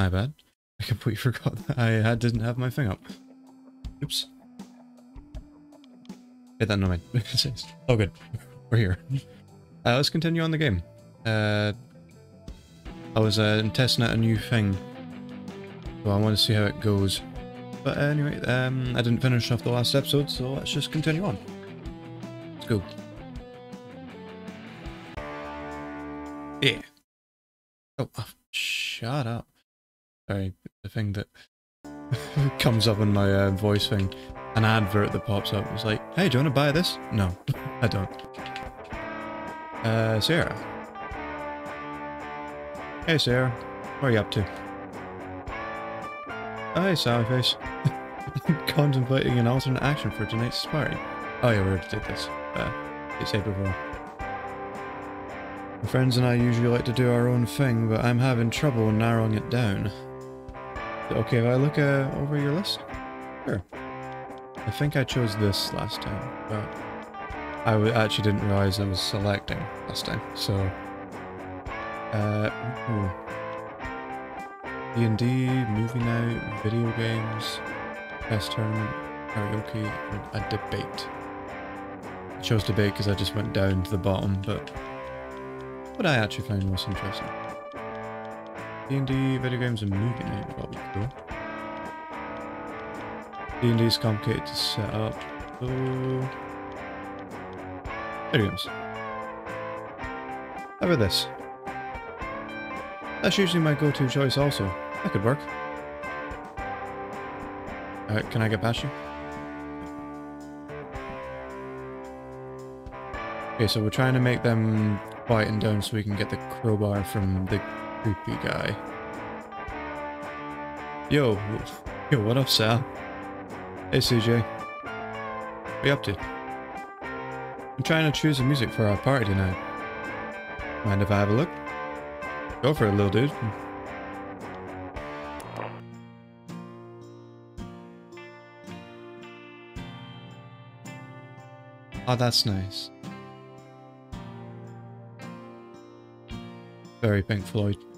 My bad. I completely forgot that I had, didn't have my thing up. Oops. Hit that no mind. oh good. We're here. Uh, let's continue on the game. Uh, I was uh, testing out a new thing. So I want to see how it goes. But anyway, um, I didn't finish off the last episode, so let's just continue on. Let's go. Yeah. Oh, oh shut up. Sorry, the thing that comes up in my uh, voice thing. An advert that pops up. It's like, hey, do you want to buy this? No, I don't. Uh, Sarah. Hey, Sarah. What are you up to? Oh, hey, Sallyface. Contemplating an alternate action for tonight's party. Oh yeah, we already did this. Uh, it said before. My friends and I usually like to do our own thing, but I'm having trouble narrowing it down. Okay, if I look uh, over your list? Sure. I think I chose this last time, but I actually didn't realize I was selecting last time, so... Uh, D&D, movie night, video games, best tournament, karaoke, and a debate. I chose debate because I just went down to the bottom, but what I actually find most interesting. D&D, video games, and movie night would be cool. D&D is complicated to set up. Video games. How about this? That's usually my go-to choice also. That could work. Alright, can I get past you? Okay, so we're trying to make them quieten down so we can get the crowbar from the creepy guy. Yo, yo, what up, Sal? Hey, CJ. What you up to? I'm trying to choose the music for our party tonight. Mind if I have a look? Go for it, little dude. Oh, that's nice. Very Pink Floyd.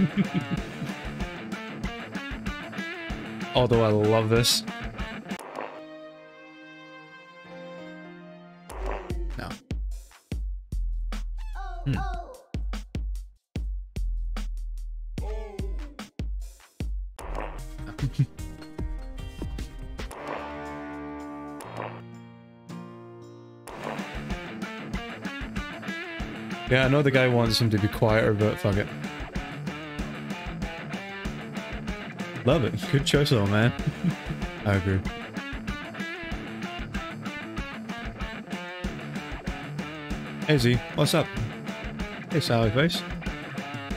Although I love this. No. Hmm. yeah, I know the guy wants him to be quieter, but fuck it. Love it. Good choice though, man. I agree. Hey Z, what's up? Hey Sally Face.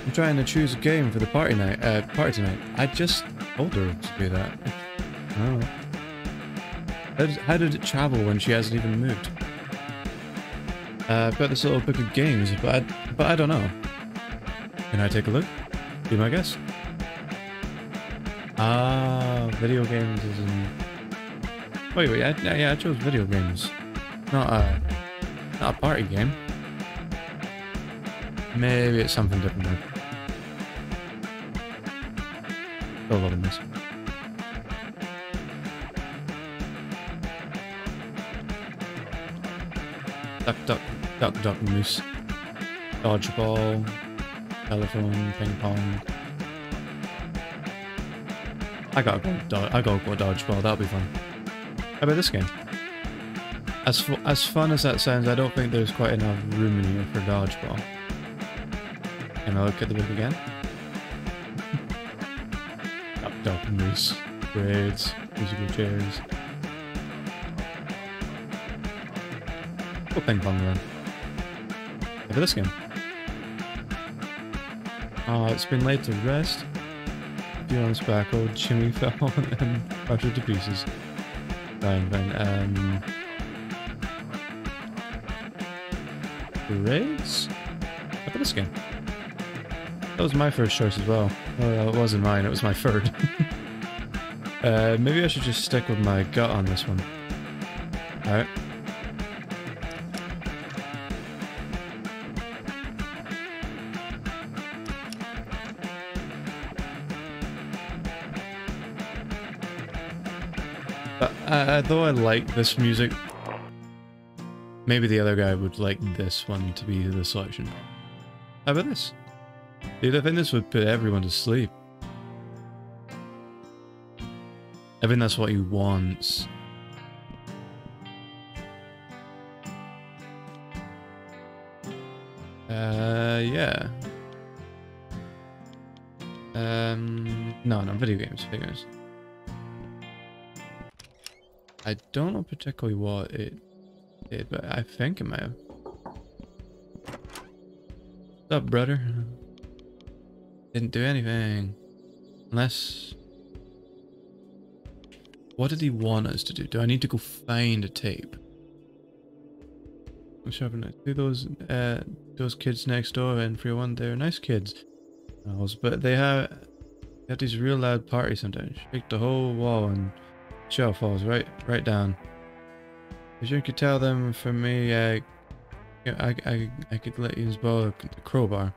I'm trying to choose a game for the party night. Uh, party tonight. I just told her to do that. Oh. How did, how did it travel when she hasn't even moved? Uh, I've got this little book of games, but I, but I don't know. Can I take a look? Be my guest. Ah, video games is in... Wait, wait, I, yeah, I chose video games. Not a, not a party game. Maybe it's something different though. Still loving this. Duck, duck, duck, duck, moose. Dodgeball. Telephone, ping pong. I gotta go. I gotta go dodgeball. That'll be fun. How about this game? As as fun as that sounds, I don't think there's quite enough room in here for dodgeball. Can I look at the book again? Up, duck, moose, braids, musical chairs. Go ping pong then. How about this game? Oh, it's been laid to rest few on back, old Jimmy fell and it to pieces. Fine, fine. Um, Parades? How about this game? That was my first choice as well. Well, it wasn't mine, it was my third. Uh, maybe I should just stick with my gut on this one. Alright. Uh, though I like this music, maybe the other guy would like this one to be the selection. How about this? Dude, I think this would put everyone to sleep. I think that's what he wants. Uh, yeah. Um, no, no, video games, video games. I don't know particularly what it did, but I think it might have. What's up, brother? Didn't do anything. Unless... What did he want us to do? Do I need to go find a tape? I'm shoving it. Do those uh those kids next door in 301, they're nice kids. But they have they have these real loud parties sometimes. Shake the whole wall and shell falls right right down. If you could tell them from me, uh, I, I, I could let you borrow the crowbar.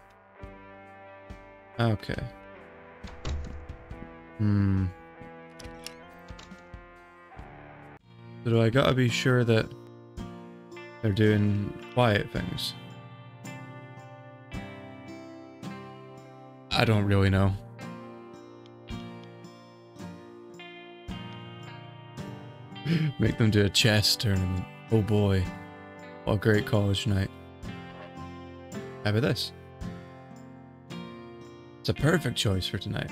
Okay. Hmm. So do I gotta be sure that they're doing quiet things? I don't really know. Make them do a chess tournament. Oh boy. What a great college night. How about this? It's a perfect choice for tonight.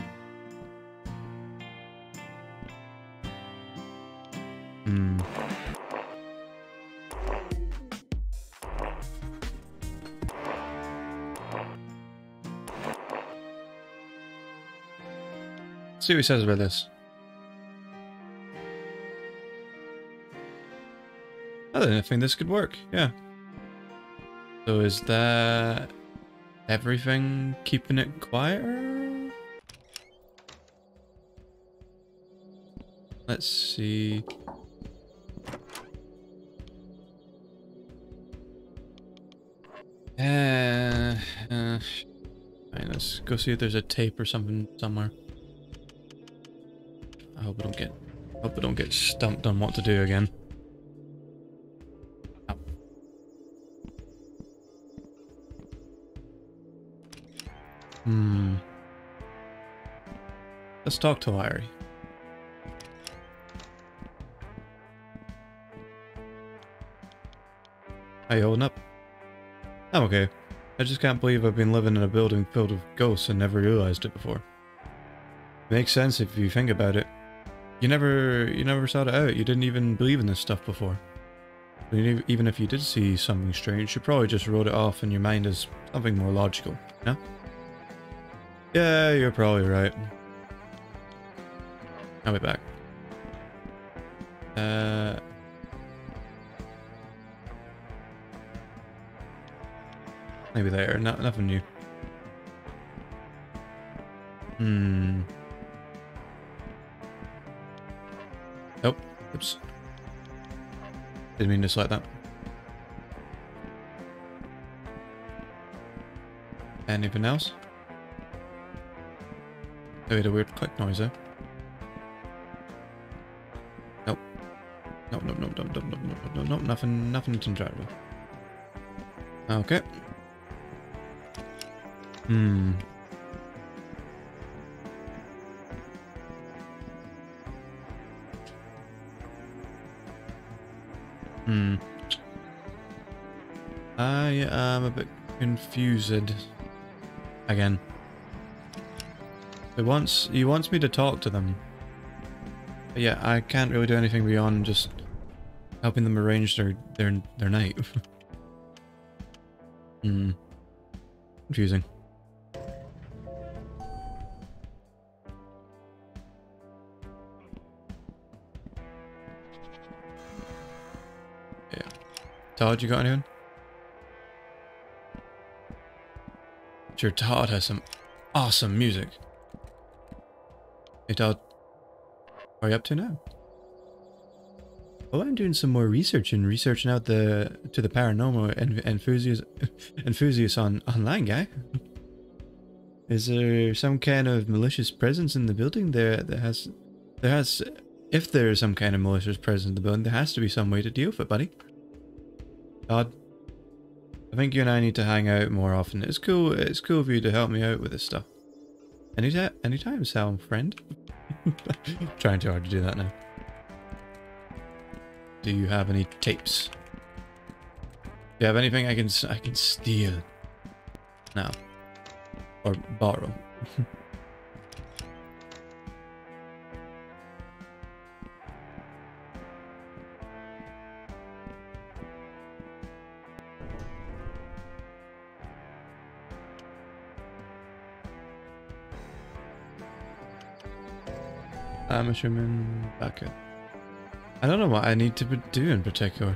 Hmm. see what he says about this. I don't think this could work, yeah. So is that everything keeping it quieter? Let's see. Uh, uh, fine, let's go see if there's a tape or something somewhere. I hope I don't get, I hope I don't get stumped on what to do again. Hmm. Let's talk to Larry. How you holding up? I'm okay. I just can't believe I've been living in a building filled with ghosts and never realized it before. Makes sense if you think about it. You never, you never sought it out. You didn't even believe in this stuff before. Even if you did see something strange, you probably just wrote it off in your mind as something more logical, no? Yeah, you're probably right. I'll be back. Uh... Maybe later. No, nothing new. Hmm. Oh, oops. Didn't mean to select that. Anything else? I made a weird click noise there. Nope. Nope, nope, nope, nope, nope, nope, nope, nope, nope, nothing, nothing enjoyable. Okay. Hmm. Hmm. I am a bit confused. Again. He wants he wants me to talk to them. But yeah, I can't really do anything beyond just helping them arrange their their their night. Hmm. Confusing. Yeah. Todd, you got anyone? Sure, Todd has some awesome music. Hey Todd. are you up to now? Oh, I'm doing some more research and researching out the to the paranormal and enthusiast enthusiast on online guy. Is there some kind of malicious presence in the building? There, there has, there has. If there is some kind of malicious presence in the building, there has to be some way to deal with it, buddy. God, I think you and I need to hang out more often. It's cool. It's cool of you to help me out with this stuff. Anytime, anytime, Sal, friend. Trying too hard to do that now. Do you have any tapes? Do you have anything I can I can steal? No. Or borrow. I'm assuming bucket. I don't know what I need to do in particular.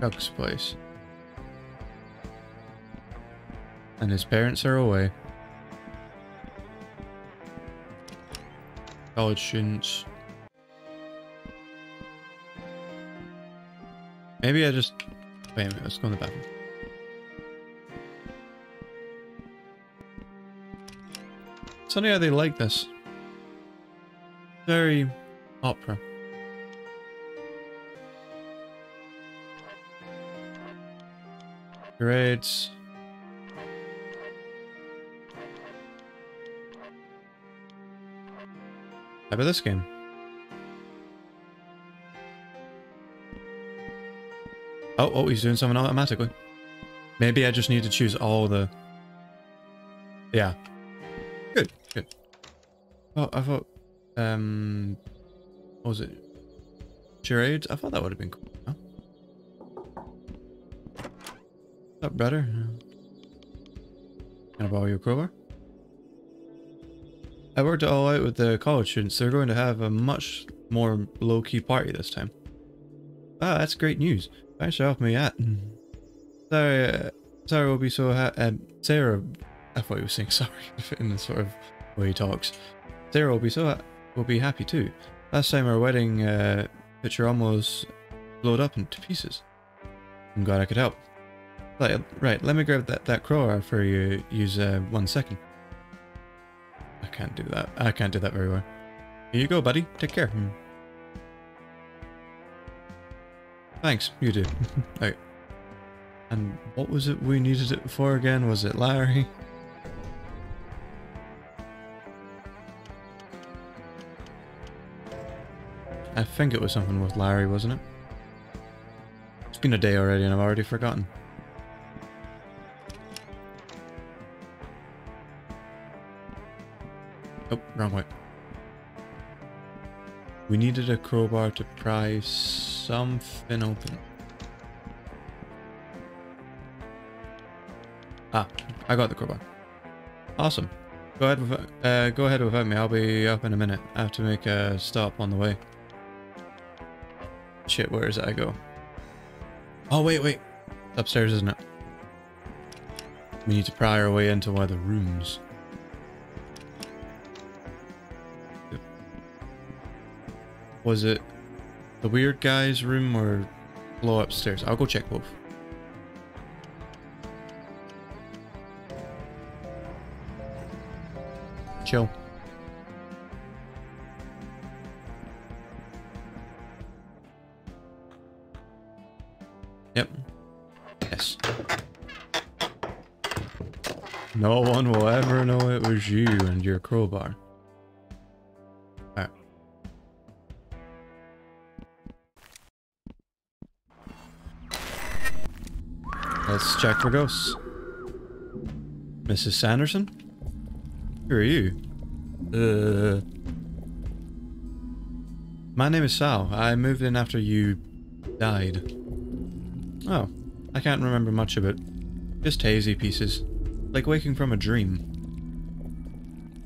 Doug's place. And his parents are away. College students. Maybe I just... Wait a minute, let's go in the bathroom. It's funny how they like this. Very opera. Grades. How about this game? Oh, oh, he's doing something automatically. Maybe I just need to choose all the... Yeah. Good, good. Oh, I thought... Um... What was it? Charades? I thought that would have been cool. Huh? That better? Can I borrow your crowbar? I worked it all out with the college students. They're going to have a much more low-key party this time. Ah, that's great news. Thanks for helping me out. Sorry, uh, Sarah will be so ha uh, Sarah, I thought he was saying sorry in the sort of way he talks. Sarah will be so will be happy too. Last time our wedding uh, picture almost blowed up into pieces. I'm glad I could help. Right, right let me grab that, that crowbar for you. Use uh, one second. I can't do that. I can't do that very well. Here you go, buddy. Take care. Hmm. Thanks, you do. right. And what was it we needed it for again? Was it Larry? I think it was something with Larry, wasn't it? It's been a day already and I've already forgotten. Oh, wrong way. We needed a crowbar to pry something open. Ah, I got the crowbar. Awesome. Go ahead with, uh, go ahead without me. I'll be up in a minute. I have to make a stop on the way. Shit, where does that go? Oh, wait, wait. Upstairs, isn't it? We need to pry our way into one of the rooms. Was it the weird guy's room or below upstairs? I'll go check both. Chill. You and your crowbar. Let's check for ghosts. Mrs. Sanderson? Who are you? Uh... My name is Sal. I moved in after you died. Oh, I can't remember much of it. Just hazy pieces. Like waking from a dream.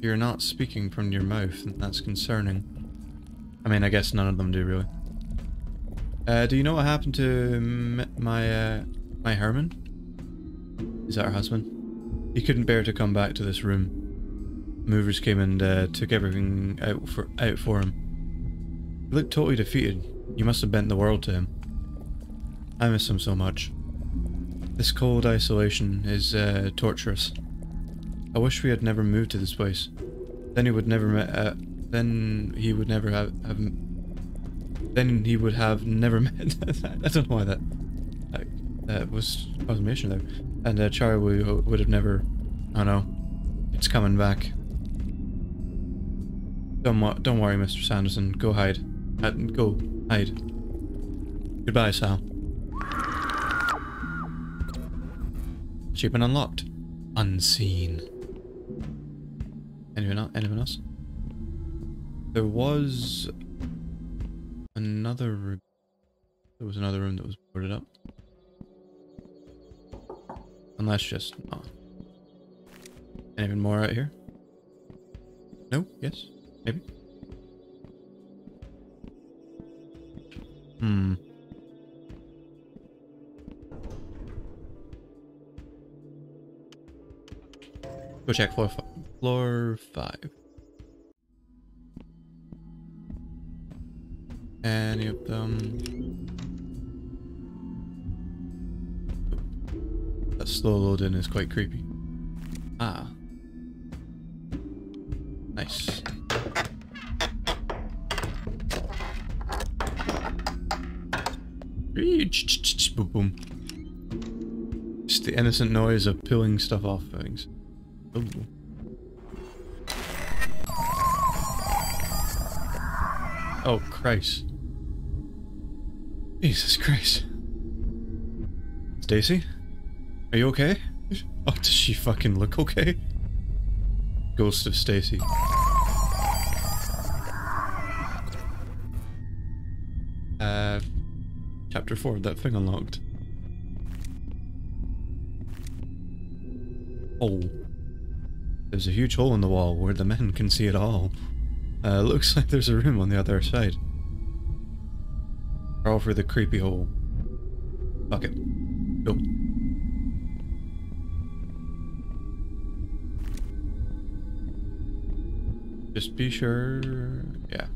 You're not speaking from your mouth, and that's concerning. I mean, I guess none of them do, really. Uh, do you know what happened to my, uh, my Herman? Is that her husband? He couldn't bear to come back to this room. movers came and uh, took everything out for out for him. He looked totally defeated. You must have bent the world to him. I miss him so much. This cold isolation is uh, torturous. I wish we had never moved to this place. Then he would never met. Uh, then he would never have, have. Then he would have never met. I don't know why that. That, that was confirmation there. And uh, Charlie would, would have never. I don't know. It's coming back. Don't don't worry, Mr. Sanderson. Go hide. Uh, go hide. Goodbye, Sal. Achievement unlocked. Unseen. Anyone else? Anyone else? There was another room. There was another room that was boarded up. Unless just oh. Anything more out here? No? Yes? Maybe? Hmm. Go check floor five. Floor five. Any of them? That slow loading is quite creepy. Ah. Nice. Boom, boom. Just the innocent noise of peeling stuff off things. Ooh. Oh, Christ. Jesus Christ. Stacy? Are you okay? Oh, does she fucking look okay? Ghost of Stacy. Uh, chapter 4, that thing unlocked. Oh. There's a huge hole in the wall where the men can see it all. Uh, looks like there's a room on the other side. Crawl through the creepy hole. Fuck it. Go. Just be sure... Yeah.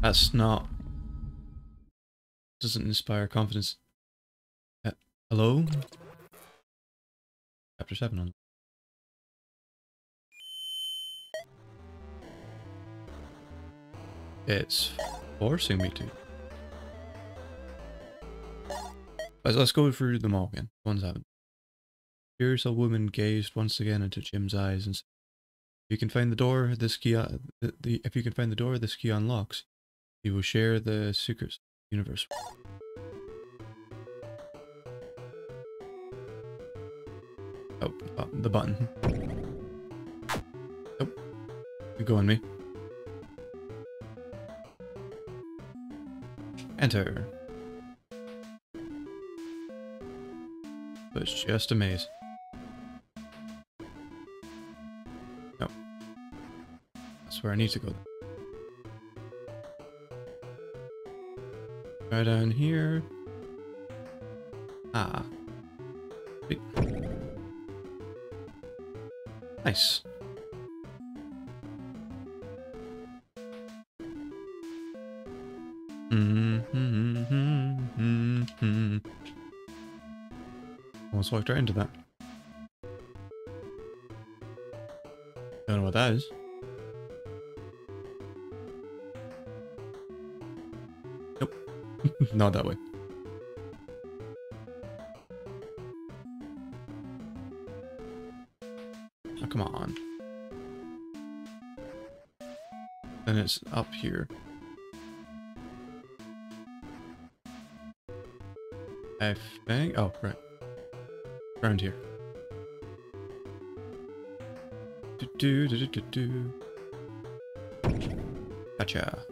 That's not... Doesn't inspire confidence. Uh, hello? Chapter 7 on. It's forcing me to. Let's, let's go through them all again. One's happened. Curious old woman gazed once again into Jim's eyes and said, if you can find the door, this key, uh, the, the, if you can find the door, this key unlocks. You will share the secrets of the universe. The button. Oh, you go on me. Enter. But it's just a maze. No. That's where I need to go. Right down here. Ah. Nice. Mm-hmm. Almost walked right into that. Don't know what that is. Nope. Not that way. It's up here. I think. Oh, right. Around here. Do do do do do. Gotcha.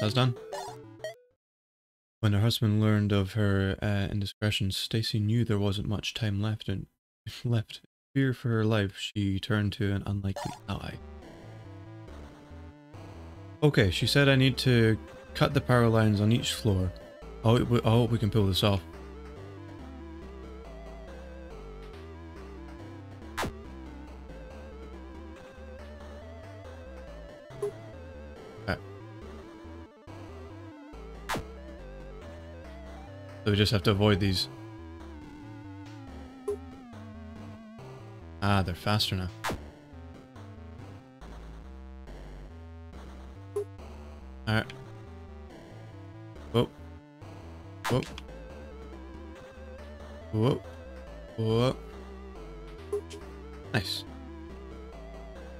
Us done. When her husband learned of her uh, indiscretions, Stacy knew there wasn't much time left and left. Fear for her life, she turned to an unlikely ally. Okay, she said I need to cut the power lines on each floor. I hope we, I hope we can pull this off. So we just have to avoid these. Ah, they're faster now. Alright. Whoa. Whoa. Whoa. Whoa. Nice.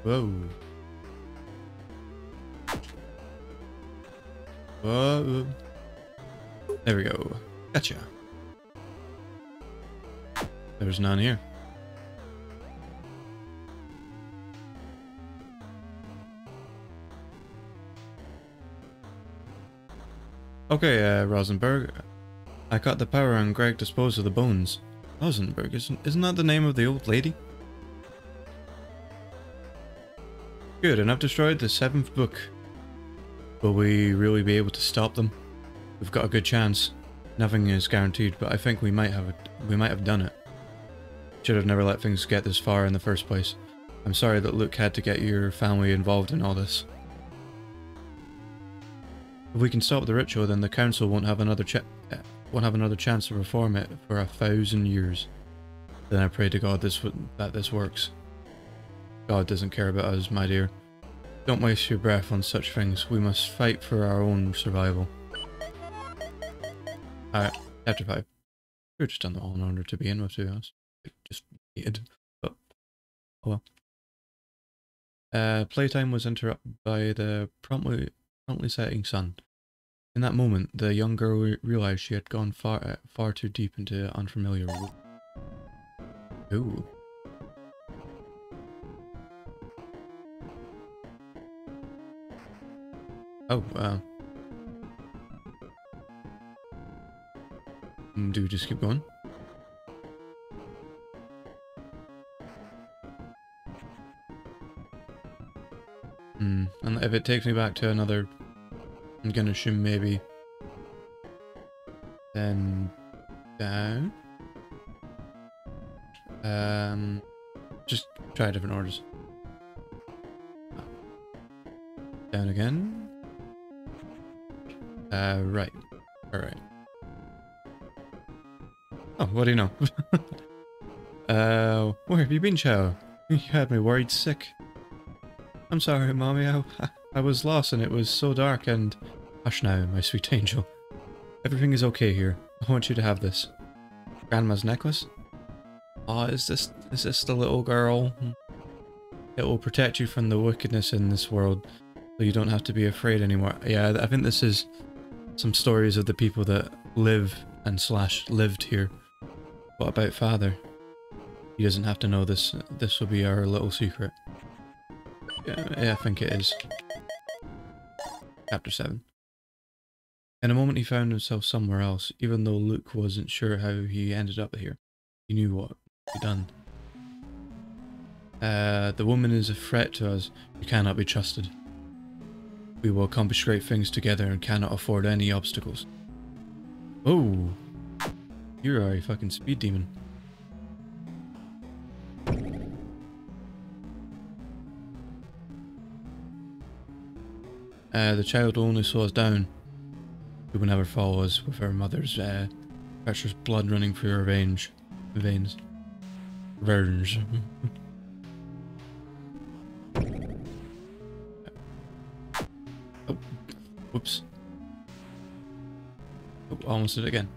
Whoa. Whoa. There we go. Gotcha. There's none here. Okay, uh, Rosenberg. I got the power and Greg disposed of the bones. Rosenberg, isn't, isn't that the name of the old lady? Good, and I've destroyed the seventh book. Will we really be able to stop them? We've got a good chance. Nothing is guaranteed, but I think we might have. We might have done it. Should have never let things get this far in the first place. I'm sorry that Luke had to get your family involved in all this. If we can stop the ritual, then the council won't have another eh, won't have another chance to reform it for a thousand years. Then I pray to God this that this works. God doesn't care about us, my dear. Don't waste your breath on such things. We must fight for our own survival. Alright, chapter 5. We've just done the all in order to begin with, to be honest. Just needed, but oh well. Uh, playtime was interrupted by the promptly promptly setting sun. In that moment, the young girl re realized she had gone far uh, far too deep into unfamiliar. Ooh. Oh, uh, do we just keep going? Hmm, and if it takes me back to another, I'm gonna assume maybe, then down. Um, just try different orders. Down again. Uh, right. Alright. What do you know? uh, where have you been, Chow? You had me worried sick. I'm sorry, Mommy. I, I was lost and it was so dark and... Hush now, my sweet angel. Everything is okay here. I want you to have this. Grandma's necklace? Oh, is this is this the little girl? It will protect you from the wickedness in this world, so you don't have to be afraid anymore. Yeah, I think this is some stories of the people that live and slash lived here. What about father? He doesn't have to know this. This will be our little secret. Yeah, I think it is. Chapter 7. In a moment he found himself somewhere else, even though Luke wasn't sure how he ended up here. He knew what he'd done. Uh, the woman is a threat to us. We cannot be trusted. We will accomplish great things together and cannot afford any obstacles. Oh, you are a fucking speed demon. Uh, the child only slows down. She will never follow us with her mother's uh, precious blood running through her veins. Veins. Veins. oh, whoops. Oh, almost did it again.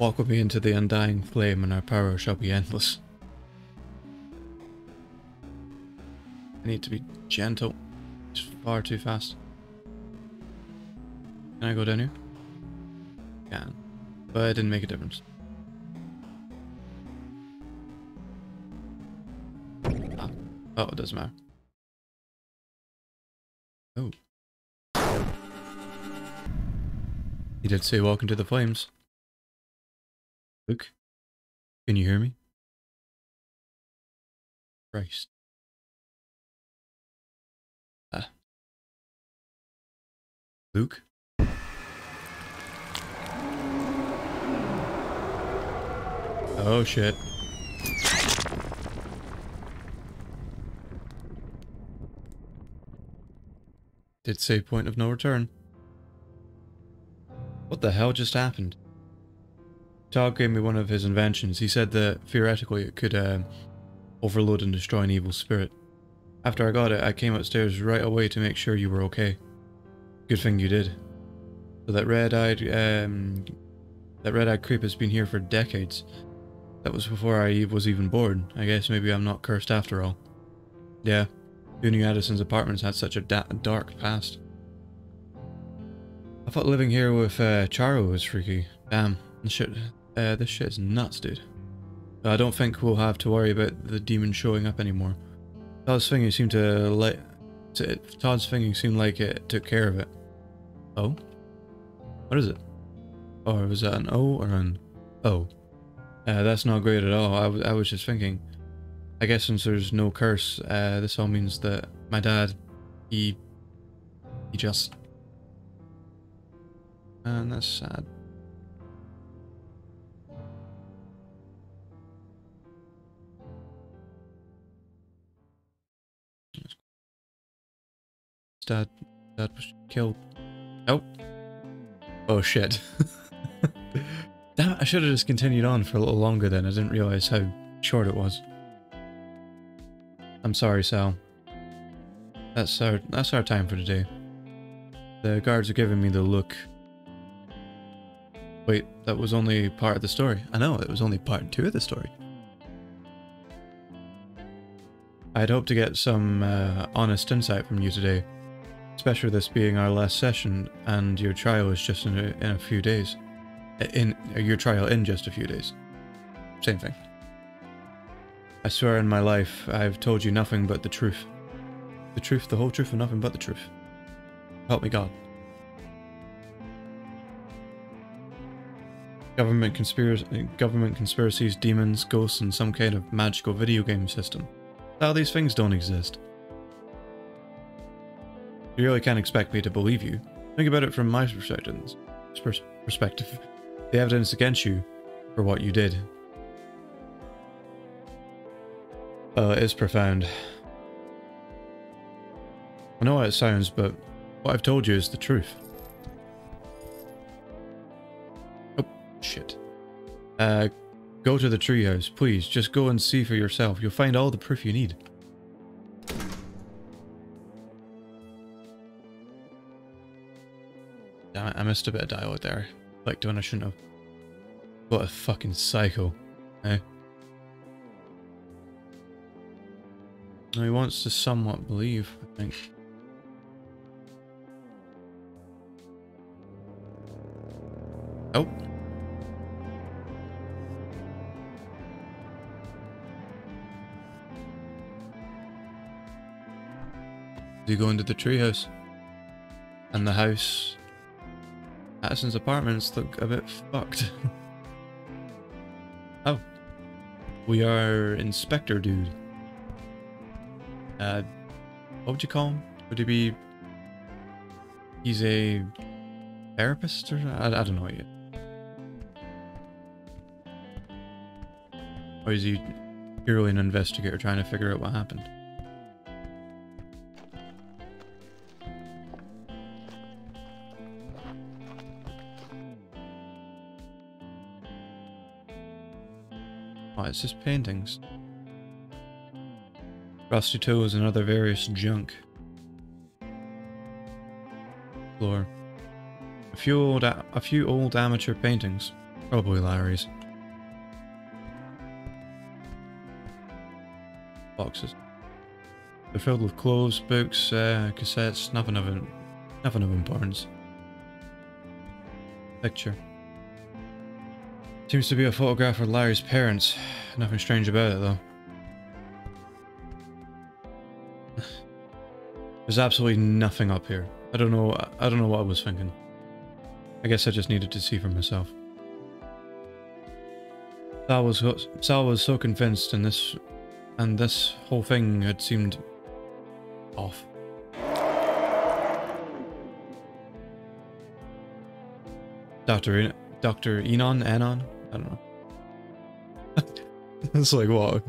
Walk with me into the undying flame and our power shall be endless. I need to be gentle. It's far too fast. Can I go down here? Can. But it didn't make a difference. Ah. Oh, it doesn't matter. Oh. He did say walk into the flames. Luke, can you hear me? Christ. Ah. Luke? Oh shit. Did say point of no return. What the hell just happened? Todd gave me one of his inventions. He said that theoretically it could uh, overload and destroy an evil spirit. After I got it, I came upstairs right away to make sure you were okay. Good thing you did. So that red-eyed, um, that red-eyed creep has been here for decades. That was before I was even born. I guess maybe I'm not cursed after all. Yeah, who knew Addison's apartments had such a dark past? I thought living here with uh, Charo was freaky. Damn, shit, uh, this shit is nuts, dude. I don't think we'll have to worry about the demon showing up anymore. Todd's thinking seemed to let... Todd's thinking seemed like it took care of it. Oh? What is it? Or oh, was that an O or an O? Uh, that's not great at all. I, I was just thinking. I guess since there's no curse, uh, this all means that my dad, he, he just, and that's sad. Dad, dad was killed. Oh. Oh shit. Damn I should have just continued on for a little longer then. I didn't realize how short it was. I'm sorry, Sal. That's our that's our time for today. The guards are giving me the look. Wait, that was only part of the story. I know, it was only part two of the story. I'd hoped to get some uh, honest insight from you today, especially this being our last session and your trial is just in a, in a few days. In your trial in just a few days. Same thing. I swear in my life, I've told you nothing but the truth. The truth, the whole truth, and nothing but the truth. Help me God. Government, conspiracy, government conspiracies, demons, ghosts, and some kind of magical video game system. How these things don't exist. You really can't expect me to believe you. Think about it from my perspective. The evidence against you for what you did Uh, it's profound. I know how it sounds, but what I've told you is the truth. Oh, shit. Uh, go to the treehouse, please. Just go and see for yourself. You'll find all the proof you need. Damn it, I missed a bit of dialogue there. Like doing I shouldn't have. What a fucking psycho, eh? He wants to somewhat believe, I think. Oh. Do you go into the treehouse. And the house... Addison's apartments look a bit fucked. oh. We are Inspector Dude uh, what would you call him? Would he be? He's a therapist, or I, I don't know yet. Or is he purely an investigator trying to figure out what happened? It's just paintings. Rusty toes and other various junk. Floor. A few old, a few old amateur paintings, probably Larry's. Boxes. They're filled with clothes, books, uh, cassettes, nothing of nothing of importance. Picture. Seems to be a photograph of Larry's parents. Nothing strange about it though. There's absolutely nothing up here. I don't know. I don't know what I was thinking. I guess I just needed to see for myself. Sal was Sal was so convinced, and this and this whole thing had seemed off. Doctor Doctor Enon Anon. I don't know. it's like what?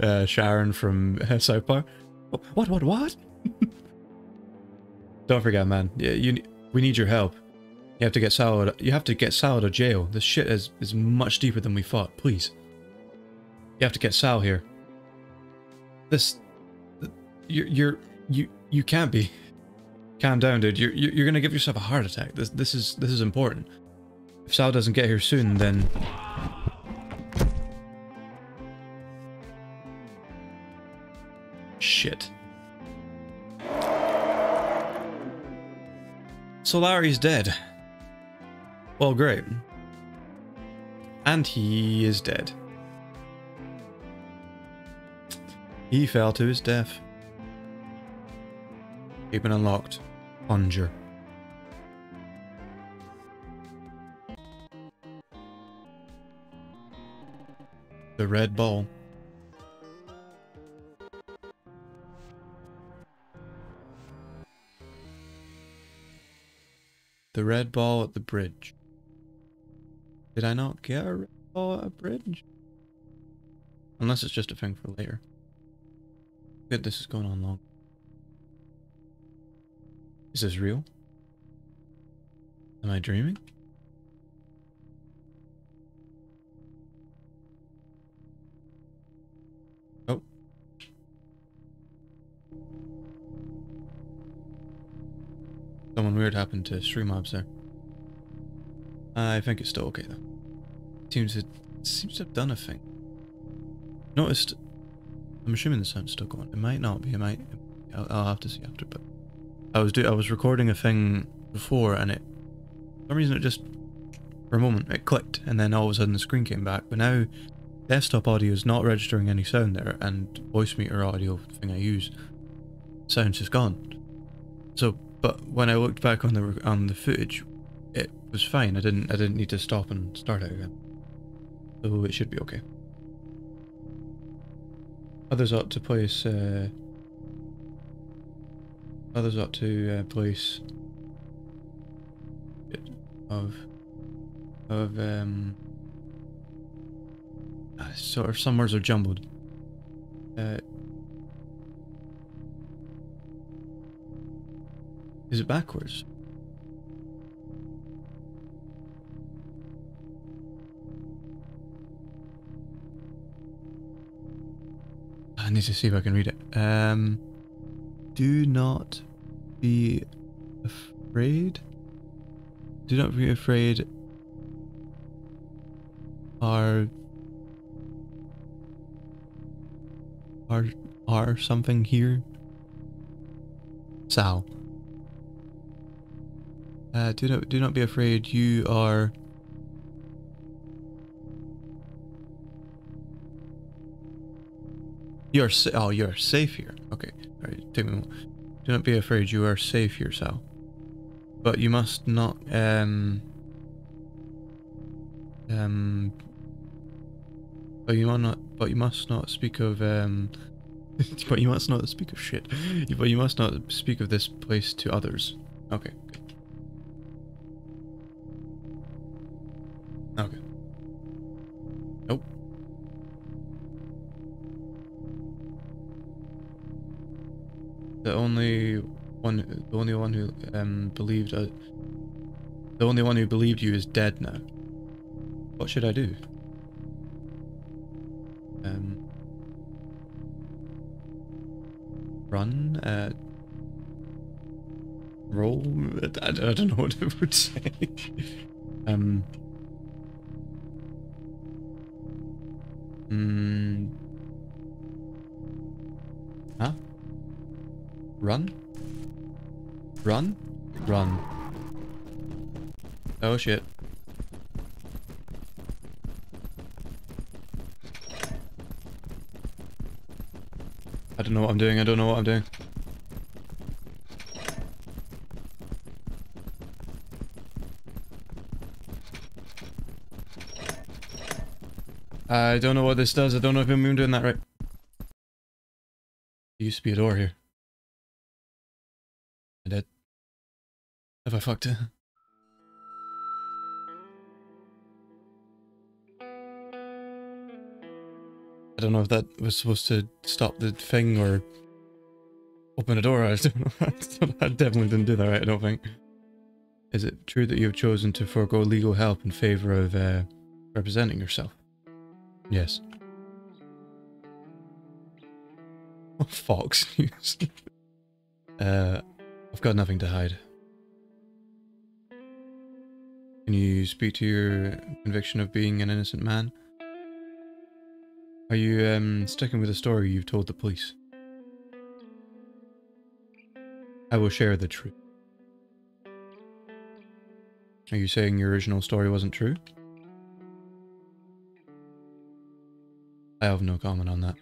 Uh, Sharon from South Park. What? What? What? Don't forget, man. Yeah, you. We need your help. You have to get Sal. You have to get Sal out of jail. This shit is is much deeper than we thought. Please. You have to get Sal here. This. You're you're you you can't be. Calm down, dude. You're you're gonna give yourself a heart attack. This this is this is important. If Sal doesn't get here soon, then Shit. So Larry's dead. Well, great. And he is dead. He fell to his death. Keeping unlocked. Plunger. The red ball. The red ball at the bridge. Did I not get a red ball at a bridge? Unless it's just a thing for later. Good, this is going on long. Is this real? Am I dreaming? Someone weird happened to Streamlabs there. I think it's still okay though. Seems to seems to have done a thing. Noticed. I'm assuming the sound's still going. It might not be. It might. I'll, I'll have to see after. But I was do. I was recording a thing before, and it. For some reason, it just for a moment it clicked, and then all of a sudden the screen came back. But now, desktop audio is not registering any sound there, and Voicemeeter audio thing I use, sound's just gone. So but when I looked back on the on the footage, it was fine. I didn't I didn't need to stop and start it again. So it should be okay. Others ought to place. Uh, others ought to uh, place of of um. Uh, sort of some words are jumbled. Uh, Is it backwards? I need to see if I can read it. Um, do not be afraid. Do not be afraid. Are are are something here? Sal. Uh, do not do not be afraid. You are. You're oh you're safe here. Okay, all right. Take me. Do not be afraid. You are safe here, Sal. But you must not um um. But you must not. But you must not speak of um. but you must not speak of shit. But you must not speak of this place to others. Okay. Nope. The only one, the only one who um believed, uh, the only one who believed you is dead now. What should I do? Um. Run. Uh. Roll. I, I don't know what it would say. um. Hmm. Huh? Run? Run? Run. Oh shit. I don't know what I'm doing, I don't know what I'm doing. I don't know what this does. I don't know if I'm even doing that right. There used to be a door here. I did. Have I fucked it? I don't know if that was supposed to stop the thing or open a door. I don't know. I definitely didn't do that right, I don't think. Is it true that you have chosen to forego legal help in favor of uh, representing yourself? Yes. Fox News. uh, I've got nothing to hide. Can you speak to your conviction of being an innocent man? Are you um, sticking with the story you've told the police? I will share the truth. Are you saying your original story wasn't true? I have no comment on that.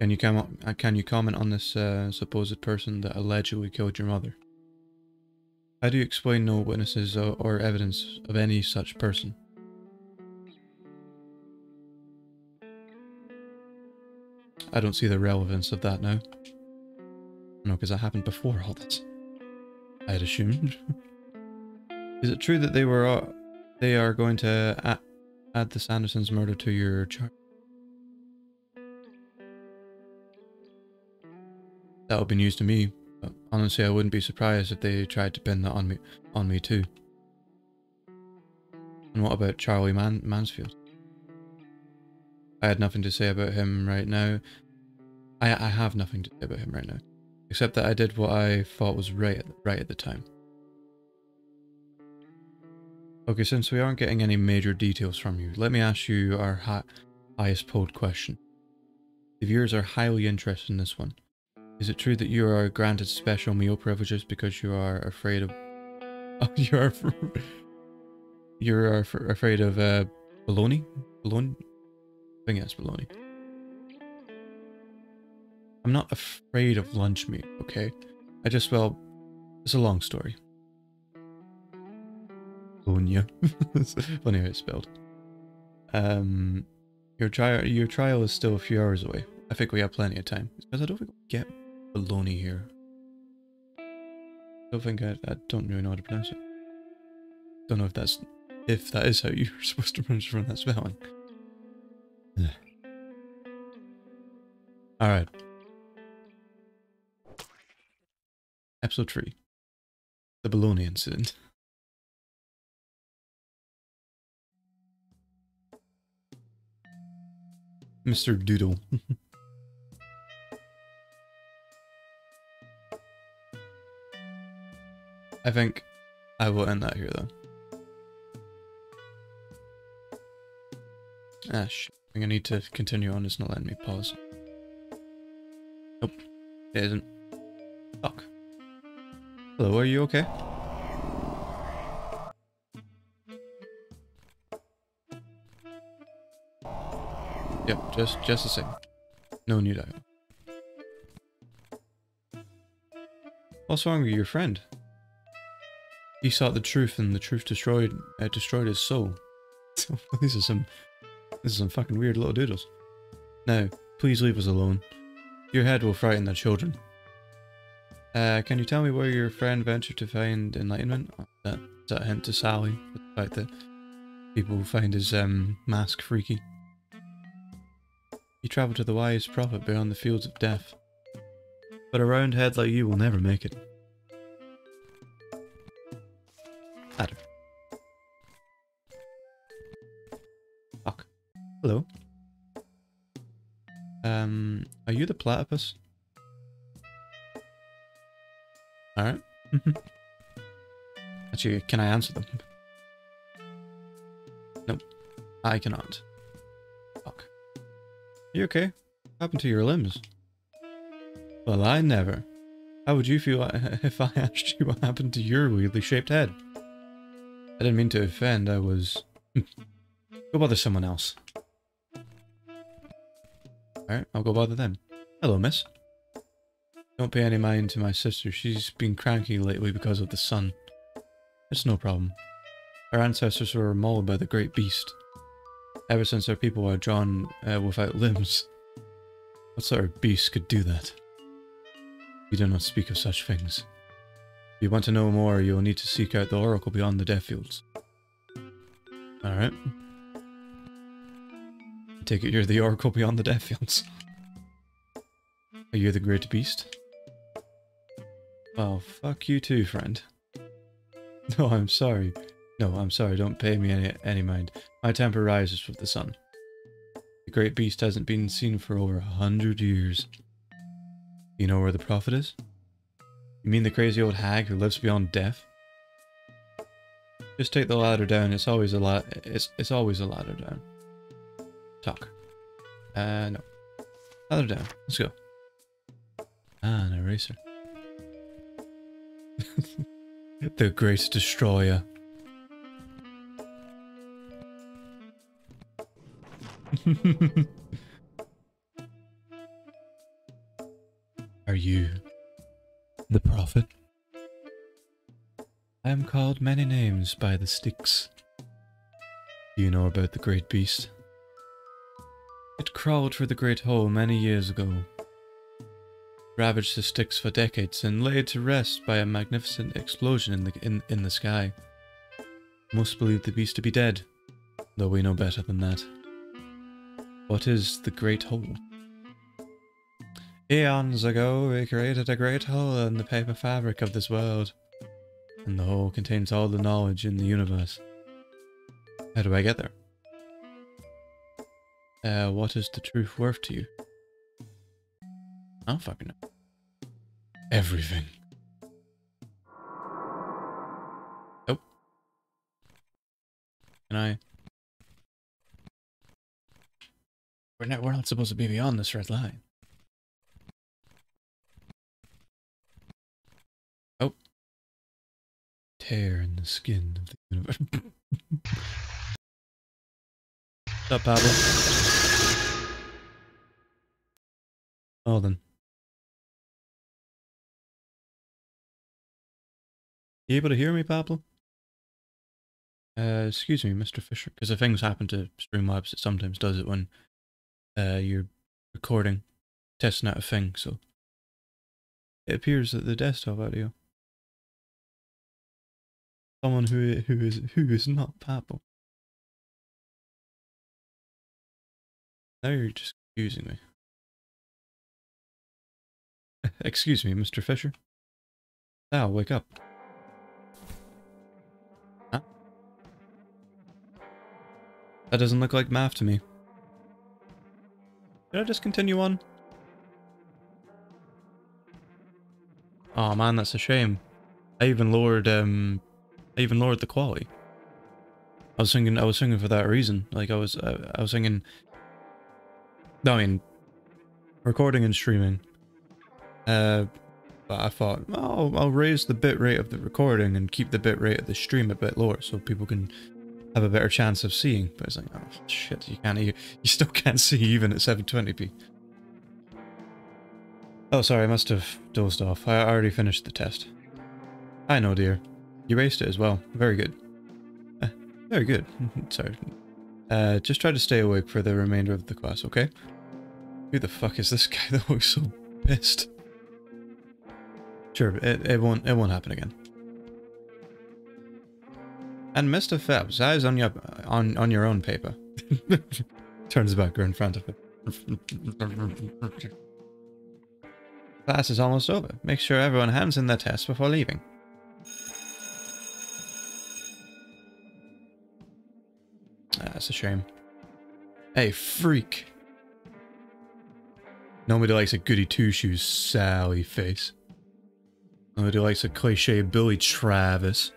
Can you? Uh, can you comment on this uh, supposed person that allegedly killed your mother? How do you explain no witnesses or, or evidence of any such person? I don't see the relevance of that now. No, because that happened before all this. I had assumed. Is it true that they were uh, they are going to add, the Sanderson's murder to your chart? That would be news to me. But honestly, I wouldn't be surprised if they tried to pin that on me on me too. And what about Charlie Man Mansfield? I had nothing to say about him right now. I I have nothing to say about him right now. Except that I did what I thought was right at, right at the time. Okay, since we aren't getting any major details from you, let me ask you our hi highest polled question. The viewers are highly interested in this one. Is it true that you are granted special meal privileges because you are afraid of... Oh, you are... you are afraid of uh, baloney? Baloney? I think it's baloney. I'm not afraid of lunch meat, okay? I just, well, it's a long story. Bonya. funny how it's spelled. Um, your trial, your trial is still a few hours away. I think we have plenty of time. Because I don't think we get baloney here. I don't think I, I don't really know how to pronounce it. Don't know if that's, if that is how you're supposed to pronounce from that spelling. Alright. Episode 3 The Bologna Incident. Mr. Doodle. I think I will end that here though. Ah, shit. I think I need to continue on, it's not letting me pause. Nope, it isn't. Fuck. Hello, are you okay? Yep, just just a second. No new dial. What's wrong with your friend? He sought the truth and the truth destroyed uh, destroyed his soul. these are some this is some fucking weird little doodles. Now, please leave us alone. Your head will frighten the children. Uh, can you tell me where your friend ventured to find enlightenment? That, that hint to Sally, the fact that people find his um, mask freaky. He travel to the wise prophet beyond the fields of death. But a round head like you will never make it. Adam. Fuck. Hello. Um, are you the platypus? Alright. Actually, can I answer them? Nope. I cannot. You okay? What happened to your limbs? Well, I never. How would you feel uh, if I asked you what happened to your weirdly shaped head? I didn't mean to offend, I was... go bother someone else. Alright, I'll go bother them. Hello, miss. Don't pay any mind to my sister. She's been cranky lately because of the sun. It's no problem. Our ancestors were mauled by the great beast. Ever since our people were drawn uh, without limbs. What sort of beast could do that? We do not speak of such things. If you want to know more, you will need to seek out the oracle beyond the Deathfields. Alright. Take it you're the oracle beyond the Deathfields. Are you the great beast? Well, fuck you too, friend. No, I'm sorry. No, I'm sorry, don't pay me any, any mind. My temper rises with the sun. The great beast hasn't been seen for over a hundred years. You know where the prophet is? You mean the crazy old hag who lives beyond death? Just take the ladder down, it's always a la it's it's always a ladder down. Talk. Uh no. Ladder down. Let's go. Ah, an eraser. the Great Destroyer. Are you the prophet? I am called many names by the Styx. Do you know about the great beast? It crawled through the great hole many years ago, ravaged the Styx for decades, and laid to rest by a magnificent explosion in the in, in the sky. Most believe the beast to be dead, though we know better than that. What is the Great Hole? Eons ago, we created a great hole in the paper fabric of this world, and the hole contains all the knowledge in the universe. How do I get there? Uh, what is the truth worth to you? I don't fucking know. Everything. Oh. Can I? We're not, we're not supposed to be beyond this red line. Oh. Tear in the skin of the universe. What's up, Pablo? Oh, then. You able to hear me, Pablo? Uh, excuse me, Mr. Fisher, because if things happen to Streamlabs, it sometimes does it when uh, you're recording, testing out a thing, so it appears that the desktop audio. Someone who who is who is not Pablo. Now you're just confusing me. Excuse me, Mr. Fisher. Now wake up. Huh? That doesn't look like math to me. Did I just continue on? Oh man, that's a shame. I even lowered um I even lowered the quality. I was thinking I was thinking for that reason. Like I was uh, I was thinking I mean recording and streaming. Uh but I thought, oh, I'll raise the bitrate of the recording and keep the bitrate of the stream a bit lower so people can have a better chance of seeing. But it's like, oh shit, you can't, you, you still can't see even at 720p. Oh, sorry, I must have dozed off. I already finished the test. I know, dear. You raced it as well. Very good. Uh, very good. sorry. Uh, just try to stay awake for the remainder of the class, okay? Who the fuck is this guy that looks so pissed? Sure, it, it won't it won't happen again. And Mr. Phelps, eyes on your on on your own paper. Turns back in front of him. Class is almost over. Make sure everyone hands in their tests before leaving. Ah, that's a shame. Hey, freak. Nobody likes a goody two-shoes Sally face. Nobody likes a cliche Billy Travis.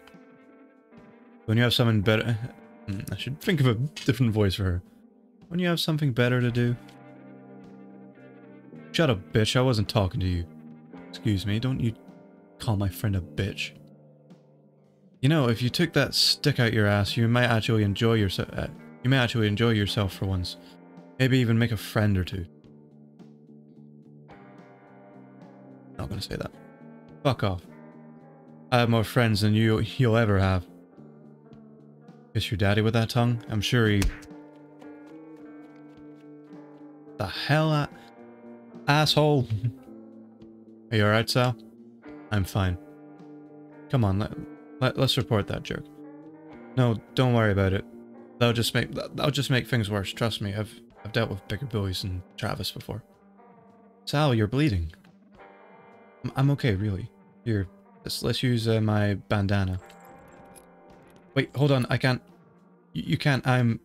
When you have something better... Hmm, I should think of a different voice for her. When you have something better to do. Shut up, bitch. I wasn't talking to you. Excuse me, don't you call my friend a bitch. You know, if you took that stick out your ass, you might actually enjoy yourself. Uh, you may actually enjoy yourself for once. Maybe even make a friend or two. Not gonna say that. Fuck off. I have more friends than you you'll ever have. Kiss your daddy with that tongue? I'm sure he... The hell, a asshole? Are you alright, Sal? I'm fine. Come on, let, let, let's report that jerk. No, don't worry about it. That'll just make that'll just make things worse. Trust me, I've I've dealt with bigger bullies than Travis before. Sal, you're bleeding. I'm, I'm okay, really. Here, let's let's use uh, my bandana. Wait, hold on. I can't. You, you can't. I'm.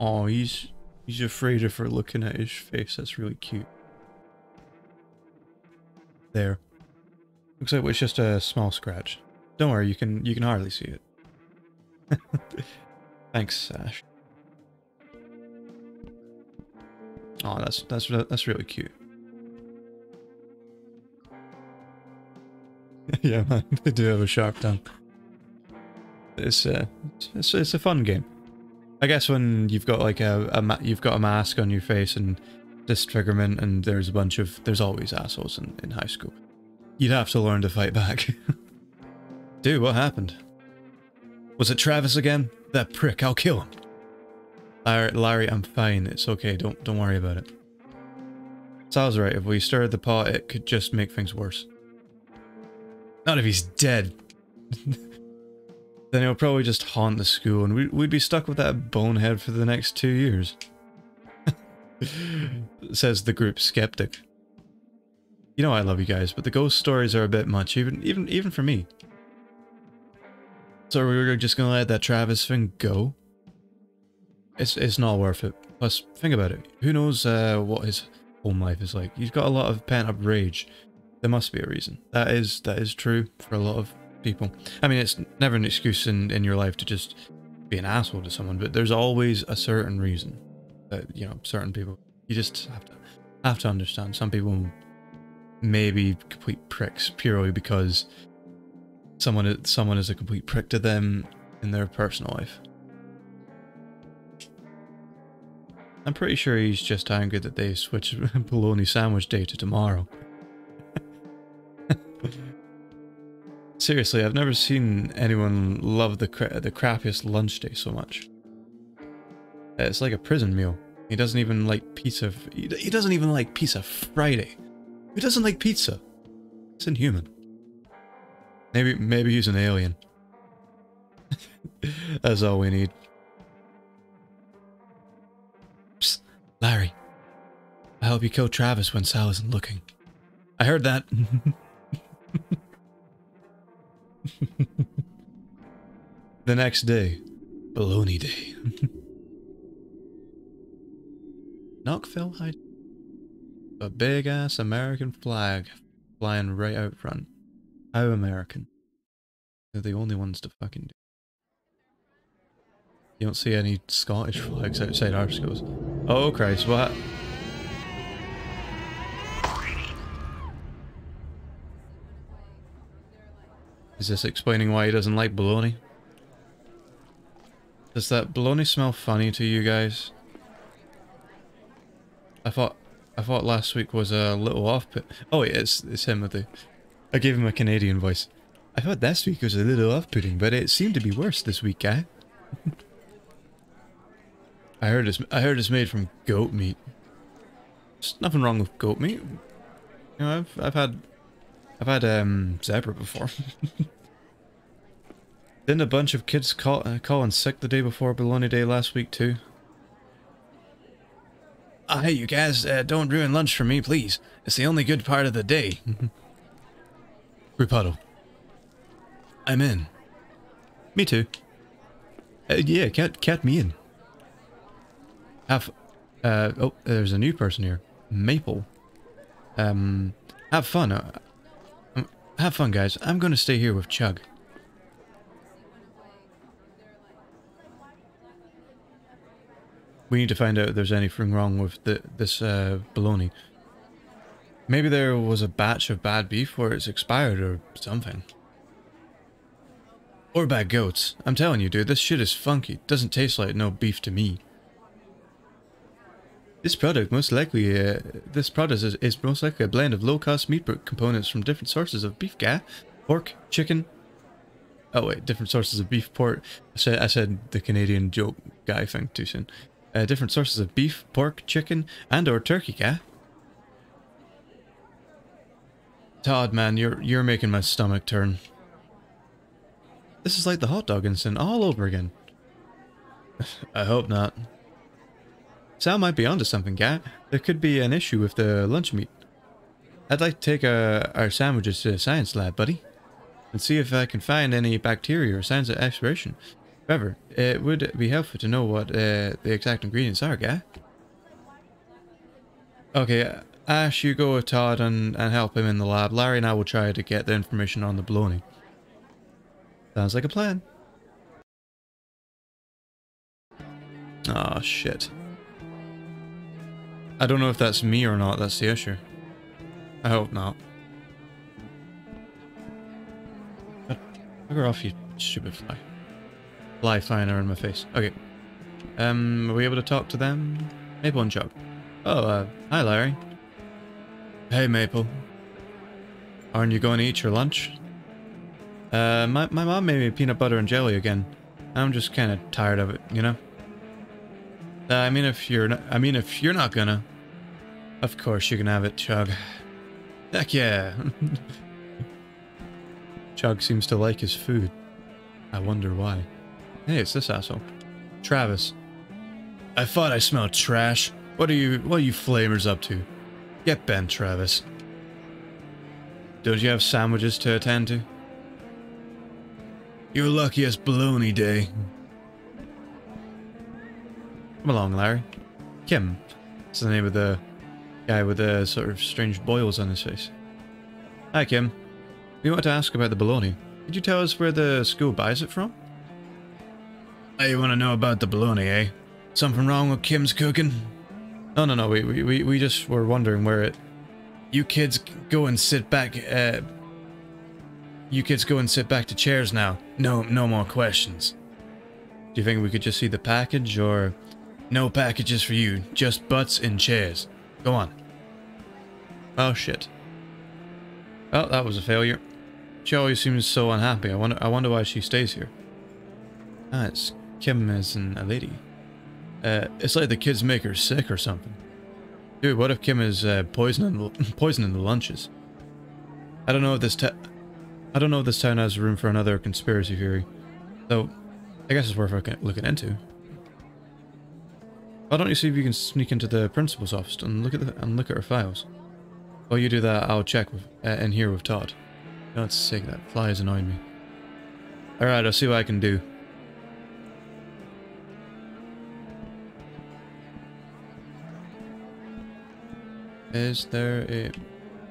Oh, he's he's afraid of her looking at his face. That's really cute. There. Looks like it's just a small scratch. Don't worry, you can you can hardly see it. Thanks, Ash. Oh, that's that's that's really cute. yeah, man, they do have a sharp tongue. It's uh, it's it's a fun game. I guess when you've got like a, a you've got a mask on your face and this disfigurement, and there's a bunch of there's always assholes in in high school. You'd have to learn to fight back. Dude, what happened? Was it Travis again? That prick, I'll kill him. Larry, Larry, I'm fine. It's okay. Don't don't worry about it. Sal's right. If we stirred the pot, it could just make things worse. Not if he's dead. then he'll probably just haunt the school and we, we'd be stuck with that bonehead for the next two years. Says the group skeptic. You know I love you guys, but the ghost stories are a bit much, even even even for me. So we were just gonna let that Travis thing go? It's it's not worth it. Plus, think about it. Who knows uh, what his home life is like? He's got a lot of pent up rage. There must be a reason. That is that is true for a lot of people. I mean, it's never an excuse in in your life to just be an asshole to someone, but there's always a certain reason that you know certain people. You just have to have to understand. Some people maybe complete pricks purely because someone someone is a complete prick to them in their personal life. I'm pretty sure he's just angry that they switched bologna sandwich day to tomorrow. Seriously, I've never seen anyone love the cra the crappiest lunch day so much. Uh, it's like a prison meal. He doesn't even like pizza. He doesn't even like pizza Friday. Who doesn't like pizza? It's inhuman. Maybe, maybe he's an alien. That's all we need. Psst, Larry. I hope you kill Travis when Sal isn't looking. I heard that. the next day. Baloney Day. Nockfell High a big ass American flag flying right out front. How American. They're the only ones to fucking do. You don't see any Scottish flags outside our schools. Oh Christ, what? Is this explaining why he doesn't like bologna? Does that bologna smell funny to you guys? I thought I thought last week was a little off but Oh, it's it's him with the. I gave him a Canadian voice. I thought this week was a little off-putting, but it seemed to be worse this week, eh? guy. I heard it's I heard it's made from goat meat. There's nothing wrong with goat meat. You know, I've I've had I've had um zebra before. Didn't a bunch of kids call uh, call in sick the day before Bologna Day last week too? Oh, hey, you guys, uh, don't ruin lunch for me, please. It's the only good part of the day. Repuddle. I'm in. Me too. Uh, yeah, cat, cat me in. Have, uh, oh, there's a new person here. Maple. Um, have fun. Have fun, guys. I'm gonna stay here with Chug. We need to find out if there's anything wrong with the, this uh, bologna. Maybe there was a batch of bad beef where it's expired or something. Or bad goats. I'm telling you, dude, this shit is funky. Doesn't taste like no beef to me. This product most likely, uh, this product is, is most likely a blend of low-cost meat components from different sources of beef, ga, pork, chicken, Oh wait, different sources of beef, pork. I said I said the Canadian joke guy thing too soon. Uh, different sources of beef, pork, chicken, and or turkey, cat. Todd, man, you're you're making my stomach turn. This is like the hot dog incident all over again. I hope not. Sal might be onto something, Gat. There could be an issue with the lunch meat. I'd like to take uh, our sandwiches to the science lab, buddy, and see if I can find any bacteria or signs of expiration. However, it would be helpful to know what uh, the exact ingredients are, Gat. Okay, Ash, you go with Todd and, and help him in the lab. Larry and I will try to get the information on the bologna. Sounds like a plan. Oh shit. I don't know if that's me or not, that's the issue. I hope not. Bugger off, you stupid fly. Fly flying around my face. Okay. Um, are we able to talk to them? Maple and Chug. Oh, uh, hi Larry. Hey Maple. Aren't you going to eat your lunch? Uh, my, my mom made me peanut butter and jelly again. I'm just kind of tired of it, you know? Uh, I mean, if you're not, I mean, if you're not gonna, of course you can have it, Chug. Heck yeah. Chug seems to like his food. I wonder why. Hey, it's this asshole. Travis. I thought I smelled trash. What are you, what are you flamers up to? Get bent, Travis. Don't you have sandwiches to attend to? Your luckiest baloney day. Come along, Larry. Kim. That's the name of the guy with the sort of strange boils on his face. Hi, Kim. We want to ask about the bologna. Could you tell us where the school buys it from? Oh, you want to know about the bologna, eh? Something wrong with Kim's cooking? No, no, no. We, we, we just were wondering where it... You kids go and sit back, uh... You kids go and sit back to chairs now. No, no more questions. Do you think we could just see the package, or... No packages for you, just butts and chairs. Go on. Oh shit. Oh, that was a failure. She always seems so unhappy. I wonder I wonder why she stays here. Ah, it's Kim as a lady. Uh, it's like the kids make her sick or something. Dude, what if Kim is uh, poisoning poisoning the lunches? I don't know if this I don't know if this town has room for another conspiracy theory. So, I guess it's worth looking into. Why don't you see if you can sneak into the principal's office and look at the and look at her files? While you do that, I'll check with uh, in here with Todd. God's sake, that fly is annoying me. Alright, I'll see what I can do. Is there a...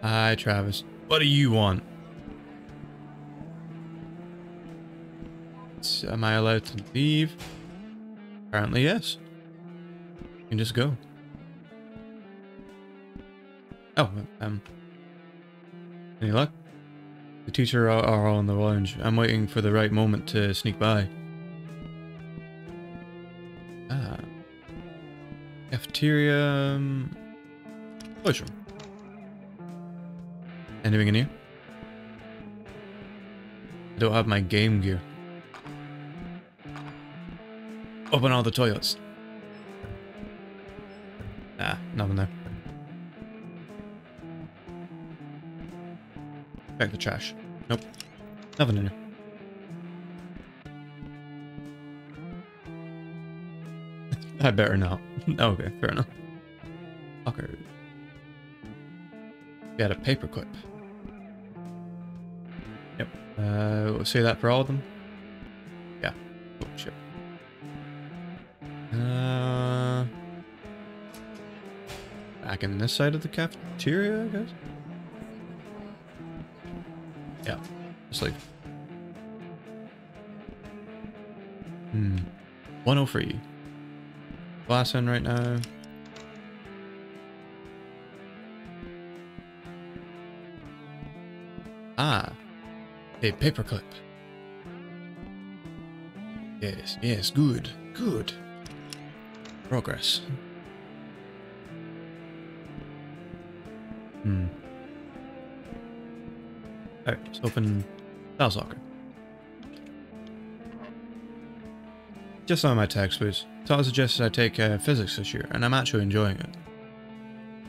Hi, Travis. What do you want? Am I allowed to leave? Apparently, yes. You can just go. Oh, um... Any luck? The teacher are, are all in the lounge. I'm waiting for the right moment to sneak by. Ah. Cafeteria... Um, room. Anything in here? I don't have my game gear. Open all the toilets. Ah, nothing there. Back the trash. Nope. Nothing in here. I better not. okay, fair enough. Okay. Got a paperclip. Yep. Uh, we'll say that for all of them. Yeah. Oh, shit. Uh, back in this side of the cafeteria, I guess? Yeah. Just like... Hmm. 103. Glass in right now. Ah. A paperclip. Yes, yes, good, good. Progress. Hmm. Alright, let's open Val's locker. Just on my textbooks. Todd suggested I take uh, physics this year, and I'm actually enjoying it.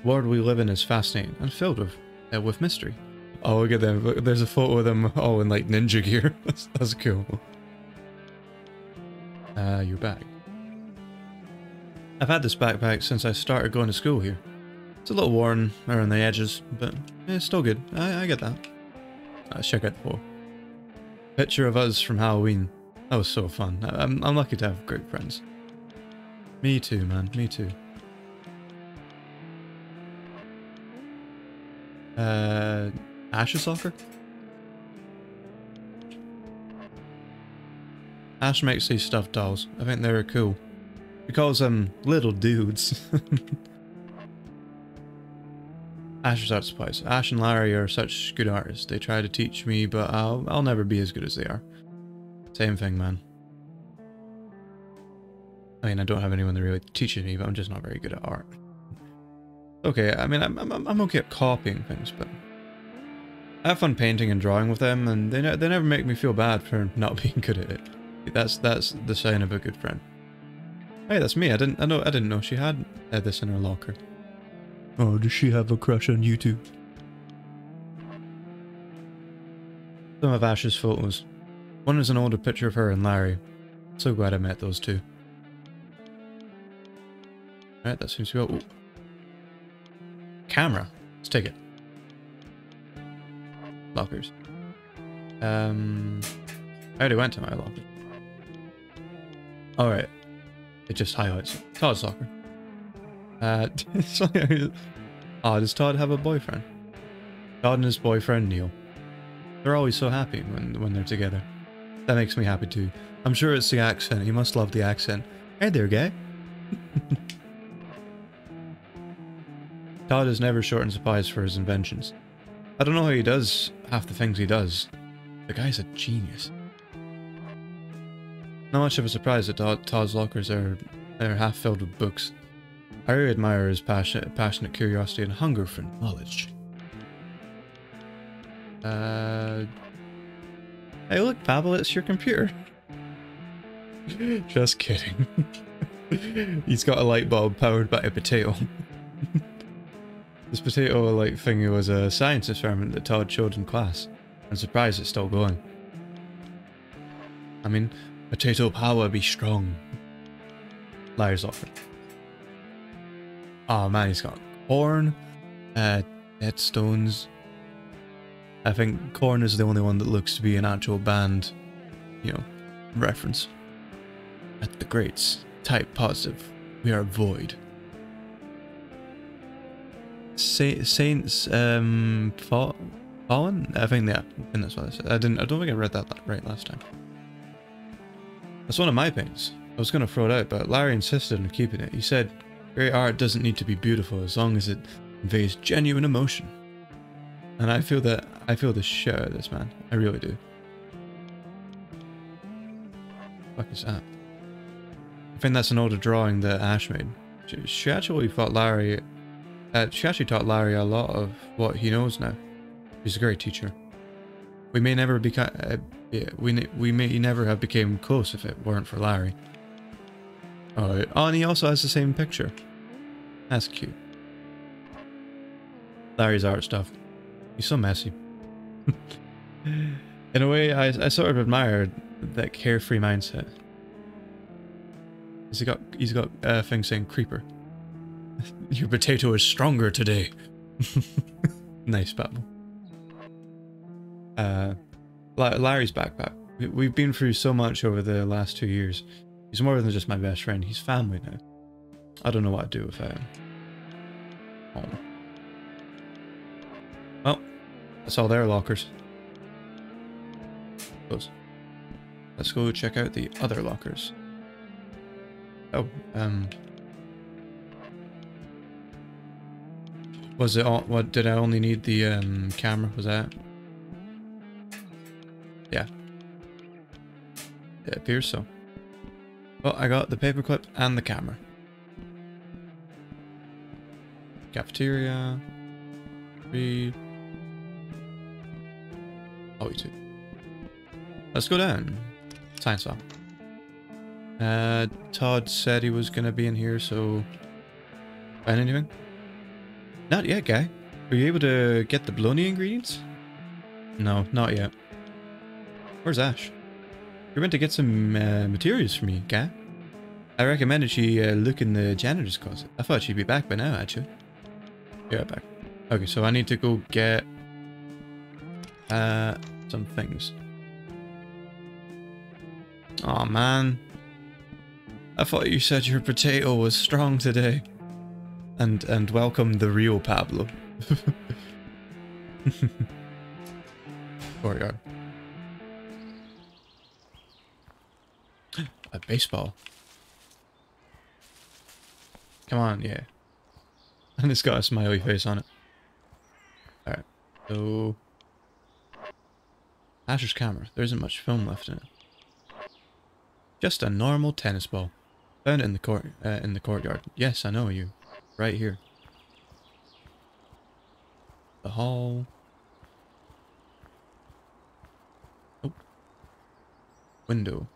The world we live in is fascinating and filled with uh, with mystery. Oh, look at them. Look, there's a photo of them all in like ninja gear. that's, that's cool. Uh, your bag. I've had this backpack since I started going to school here. It's a little worn around the edges, but it's still good. I, I get that. Let's check out the photo. Picture of us from Halloween. That was so fun. I, I'm, I'm lucky to have great friends. Me too, man. Me too. Uh, Ash's soccer? Ash makes these stuffed dolls. I think they're cool. Calls them little dudes. Ash's art supplies. Ash and Larry are such good artists. They try to teach me, but I'll I'll never be as good as they are. Same thing, man. I mean, I don't have anyone that really teaches me, but I'm just not very good at art. Okay, I mean, I'm, I'm, I'm okay at copying things, but I have fun painting and drawing with them, and they, ne they never make me feel bad for not being good at it. That's that's the sign of a good friend. Hey, that's me. I didn't I know I didn't know she had uh, this in her locker. Oh, does she have a crush on you too? Some of Ash's photos. One is an older picture of her and Larry. So glad I met those two. Alright, that seems to go. Camera. Let's take it. Lockers. Um, I already went to my locker. Alright. It just highlights Todd's locker. Uh, oh, does Todd have a boyfriend? Todd and his boyfriend, Neil. They're always so happy when, when they're together. That makes me happy too. I'm sure it's the accent. He must love the accent. Hey there, guy. Todd is never short supplies for his inventions. I don't know how he does half the things he does. The guy's a genius. Not much of a surprise that Todd, Todd's lockers are, are half filled with books. I admire his passionate, passionate curiosity and hunger for knowledge. Uh, hey look, Pavel, it's your computer. Just kidding. He's got a light bulb powered by a potato. this potato like thingy was a science experiment that Todd showed in class. I'm surprised it's still going. I mean, potato power be strong. Liar's offer. Oh man, he's got corn, uh, headstones. I think corn is the only one that looks to be an actual band, you know, reference. At the greats, type positive, we are void. Sa Saints, um, fall fallen? I think, yeah, I think that's what I said. I didn't, I don't think I read that right last time. That's one of my paints. I was going to throw it out, but Larry insisted on keeping it. He said, great art doesn't need to be beautiful as long as it conveys genuine emotion. And I feel that, I feel the shit of this, man. I really do. What fuck is that? I think that's an older drawing that Ash made. She, she actually taught Larry, uh, she actually taught Larry a lot of what he knows now. He's a great teacher. We may never become, uh, we we may never have became close if it weren't for Larry. Oh, and he also has the same picture. That's cute. Larry's art stuff. He's so messy. In a way, I, I sort of admire that carefree mindset. He's got he's got a uh, thing saying creeper. Your potato is stronger today. nice battle. Uh, Larry's backpack. We've been through so much over the last two years. He's more than just my best friend. He's family now. I don't know what I'd do without him. Oh. Well, that's all their lockers. Close. Let's go check out the other lockers. Oh, um... Was it all, what, did I only need the um, camera? Was that? Yeah. It appears so. Well, I got the paperclip and the camera. Cafeteria. Read. Oh, two. Let's go down. Science lab. Uh, Todd said he was gonna be in here, so... Find anything? Not yet, guy. Were you able to get the bologna ingredients? No, not yet. Where's Ash? You're meant to get some uh, materials for me, guy. I recommended she uh, look in the janitor's closet. I thought she'd be back by now, actually. Yeah, back. Okay, so I need to go get uh, some things. Oh man. I thought you said your potato was strong today. And and welcome the real Pablo. Courtyard. A baseball. Come on, yeah. And it's got a smiley face on it. Alright, so... Asher's camera. There isn't much film left in it. Just a normal tennis ball. Found it in the court uh, in the courtyard. Yes, I know you. Right here. The hall. Oh. Window.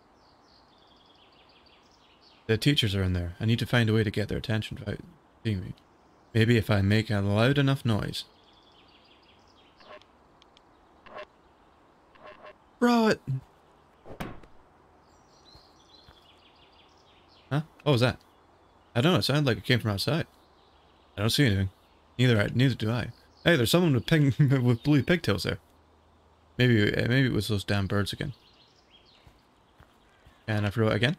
The teachers are in there. I need to find a way to get their attention without seeing me. Maybe if I make a loud enough noise. Bro, it. Huh? What was that? I don't know. It sounded like it came from outside. I don't see anything. Neither I, neither do I. Hey, there's someone with pink with blue pigtails there. Maybe uh, maybe it was those damn birds again. And I it again.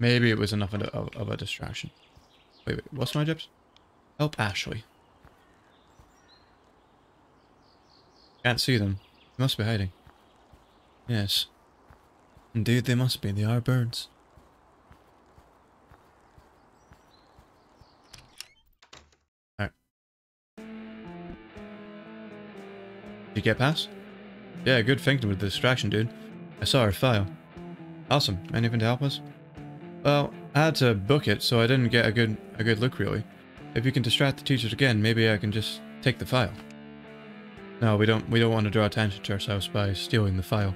Maybe it was enough of a, of a distraction. Wait, wait, what's my jobs? Help Ashley. Can't see them. They must be hiding. Yes. Indeed they must be. They are birds. Alright. Did you get past? Yeah, good thinking with the distraction, dude. I saw her file. Awesome. Anything to help us? Well, I had to book it, so I didn't get a good a good look, really. If you can distract the teachers again, maybe I can just take the file. No, we don't we don't want to draw attention to ourselves by stealing the file.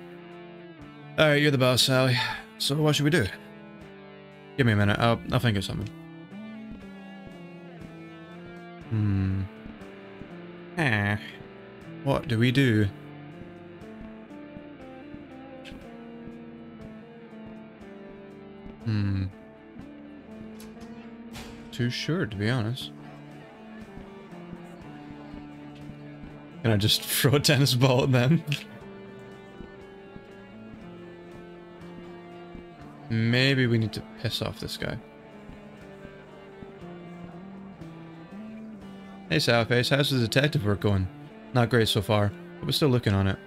Alright, you're the boss, Sally. So what should we do? Give me a minute, I'll, I'll think of something. Hmm. Eh. What do we do? Hmm. Too sure, to be honest. Can I just throw a tennis ball at them? Maybe we need to piss off this guy. Hey Sourface, how's the detective work going? Not great so far, but we're still looking on it.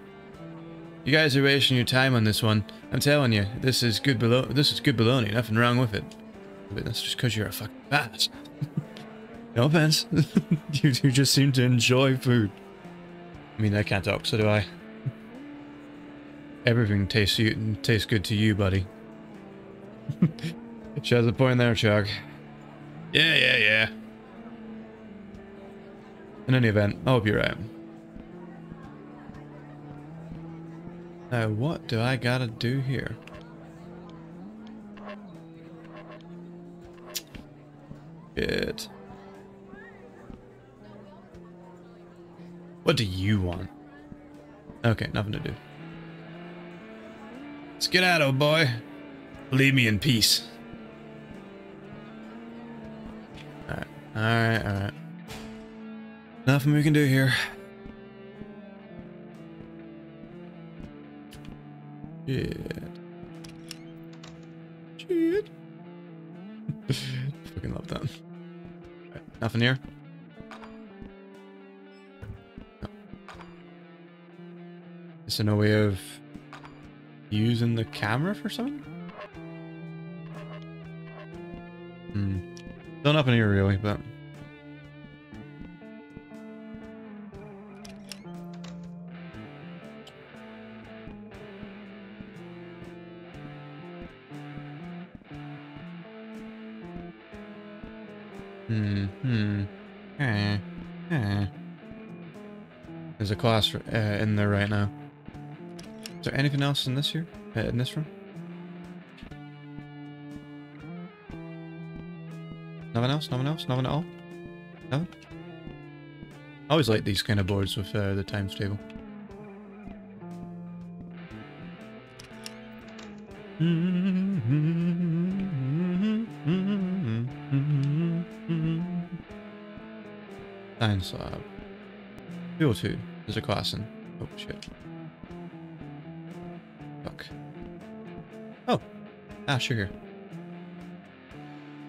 You guys are wasting your time on this one. I'm telling you, this is good below. This is good baloney. Nothing wrong with it. But that's just because you're a fucking ass. no offense. you, you just seem to enjoy food. I mean, I can't talk, so do I. Everything tastes you tastes good to you, buddy. has a point there, Chuck. Yeah, yeah, yeah. In any event, I hope you're right. Now, what do I gotta do here? Good. What do you want? Okay, nothing to do. Let's get out, old boy. Leave me in peace. Alright, alright, alright. Nothing we can do here. Shit. Shit. Fucking love that. Right, nothing here? No. Is there no way of using the camera for something? Hmm. Still nothing here really, but... class uh, in there right now. Is there anything else in this here? Uh, in this room? Nothing else? Nothing else? Nothing at all? Nothing? I always like these kind of boards with uh, the times table. Science lab. Fuel 2. There's a in. Oh shit. Fuck. Oh! Ah, sugar.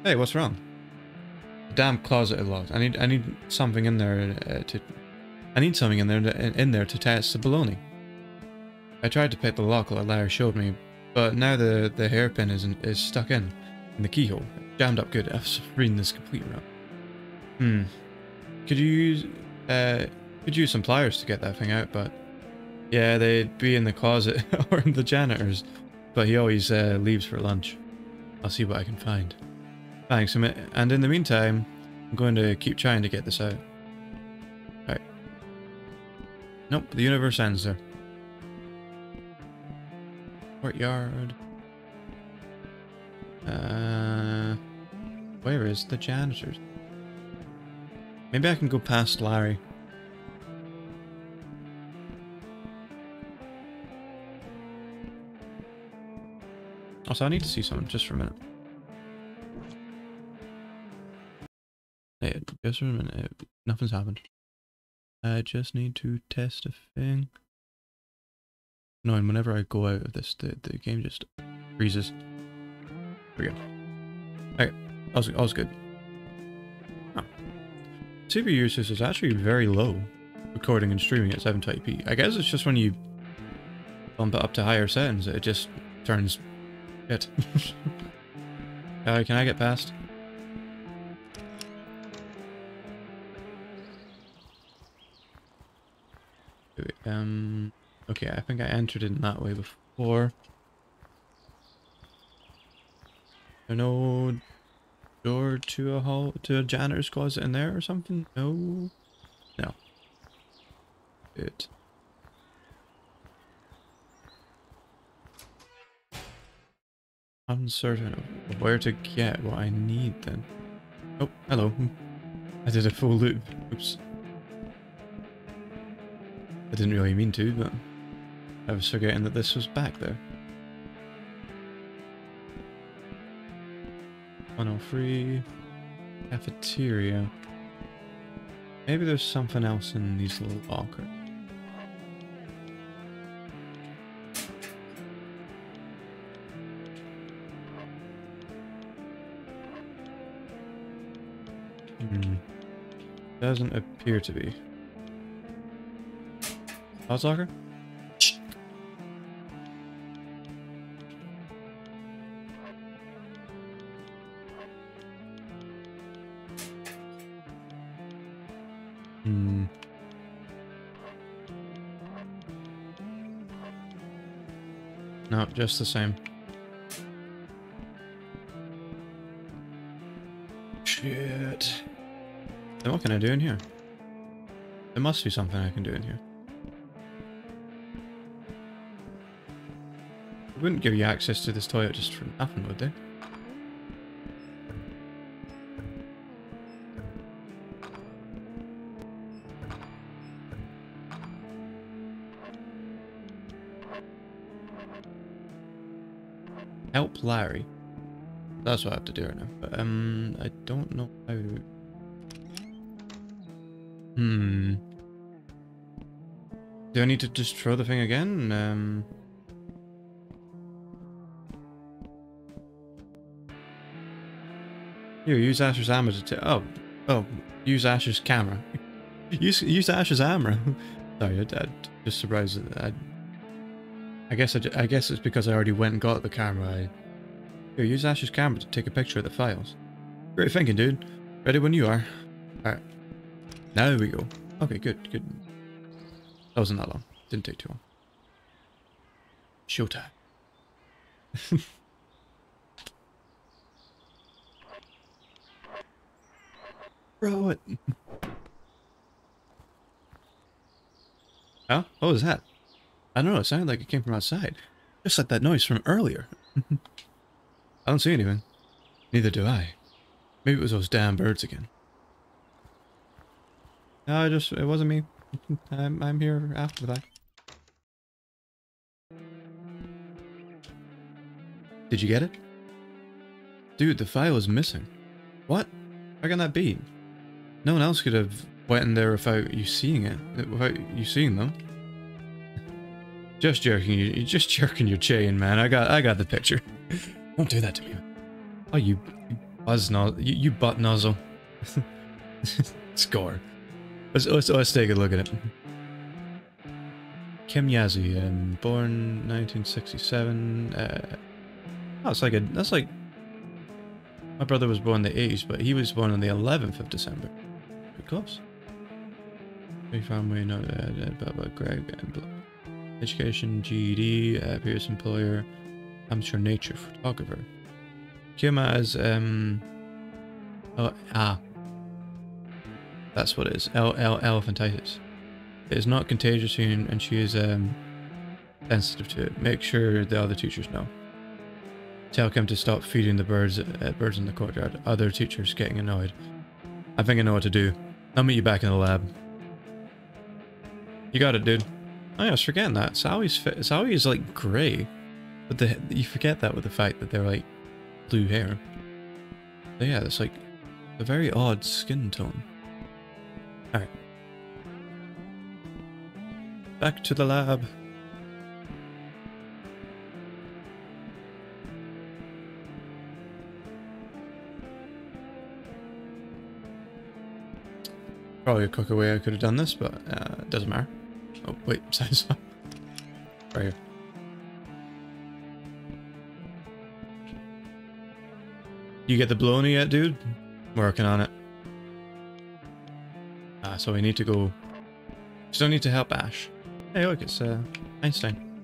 Hey, what's wrong? damn closet locked. I need I need something in there uh, to I need something in there to, in there to test the baloney. I tried to pick the lock like Larry showed me, but now the the hairpin is is stuck in in the keyhole. Jammed up good. I was reading this complete wrong. Hmm. Could you use uh could use some pliers to get that thing out, but yeah, they'd be in the closet or in the janitor's. But he always uh, leaves for lunch. I'll see what I can find. Thanks, and in the meantime, I'm going to keep trying to get this out. Right. Nope, the universe ends there. Courtyard. Uh, where is the janitors? Maybe I can go past Larry. Also, I need to see someone just for a minute. Hey, just for a minute. Nothing's happened. I just need to test a thing. No, and whenever I go out of this, the, the game just freezes. We go. Okay, all's, all's good. Oh. CPU usage is actually very low, recording and streaming at 720p. I guess it's just when you bump it up to higher settings, it just turns shit. uh, can I get past? Um, okay, I think I entered in that way before. No door to a hall to a janitor's closet in there or something? No. No. Good. Uncertain of where to get what I need then. Oh, hello. I did a full loop. Oops. I didn't really mean to, but I was forgetting that this was back there. 103 cafeteria. Maybe there's something else in these little lockers. Hmm. Doesn't appear to be. Outstalker? Hmm. No, just the same. Then what can I do in here? There must be something I can do in here. They wouldn't give you access to this toilet just for nothing, would they? Help Larry. That's what I have to do right now. But, um, I don't know how... Hmm. Do I need to just throw the thing again? Um... Here, use Asher's hammer to oh, oh, use Asher's camera. use use Asher's hammer. Sorry, I, I just surprised. I, I guess I, I guess it's because I already went and got the camera. Here, use Asher's camera to take a picture of the files. Great thinking, dude. Ready when you are. Alright. Now we go. Okay, good, good. That wasn't that long. Didn't take too long. Showtime. Throw it. Oh, what was that? I don't know. It sounded like it came from outside. Just like that noise from earlier. I don't see anything. Neither do I. Maybe it was those damn birds again. No, I just, it wasn't me. I'm, I'm here after that. Did you get it? Dude, the file is missing. What? How can that be? No one else could have went in there without you seeing it, without you seeing them. Just jerking you, just jerking your chain, man. I got, I got the picture. Don't do that to me. Oh, you, you buzz nozzle, you, you butt nozzle. Score. Let's, let's, let's take a look at it. Kim Yazi, um, born 1967. Uh, oh, like a, that's like, my brother was born in the 80s, but he was born on the 11th of December. Pretty close. We found know that, blah, blah, Greg, blah. Education, GED, uh, previous employer, amateur nature photographer. Kim has, um, oh, ah, that's what it is. L L elephantitis. It is not contagious and she is um, sensitive to it. Make sure the other teachers know. Tell Kim to stop feeding the birds uh, birds in the courtyard. Other teachers getting annoyed. I think I know what to do. I'll meet you back in the lab. You got it, dude. Oh, I was forgetting that. Sawie's Sawi is like grey, but the you forget that with the fact that they're like blue hair. So yeah, it's like a very odd skin tone. Alright. Back to the lab. Probably a quicker way I could have done this, but uh, it doesn't matter. Oh, wait, sounds right here. You get the baloney yet, dude? Working on it. So we need to go... Still need to help Ash. Hey, look, it's uh, Einstein.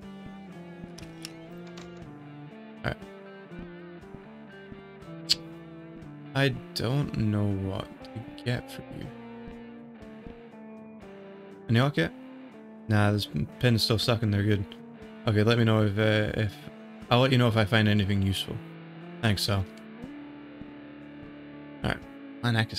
Alright. I don't know what to get for you. Any luck yet? Nah, this pin is still stuck in there good. Okay, let me know if, uh, if... I'll let you know if I find anything useful. Thanks, Sal. Alright, my neck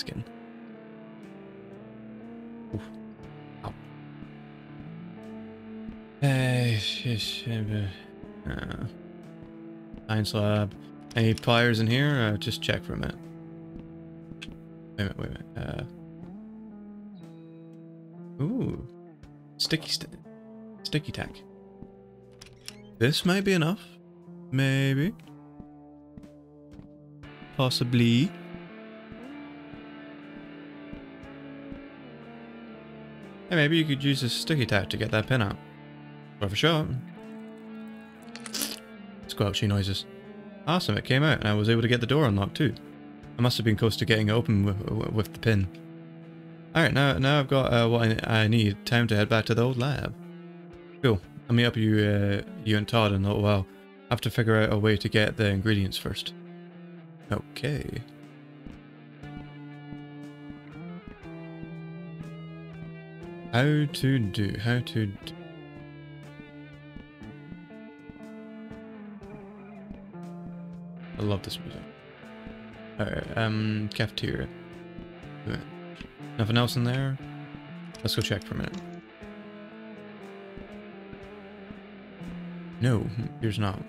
uh, science lab. Any pliers in here? Uh, just check for a minute. Wait a minute, wait a minute. Uh, Ooh. Sticky st sticky tack. This might be enough. Maybe. Possibly. Hey, maybe you could use a sticky tack to get that pin out. Well, for sure. Squelchy noises. Awesome, it came out and I was able to get the door unlocked too. I must have been close to getting it open with, with the pin. Alright, now now I've got uh, what I, I, need. Time to head back to the old lab. Cool. I'll meet up you, uh, you and Todd in a little while. I have to figure out a way to get the ingredients first. Okay. How to do, how to do. I love this music. Alright, um, cafeteria. Nothing else in there? Let's go check for a minute. No, there's not.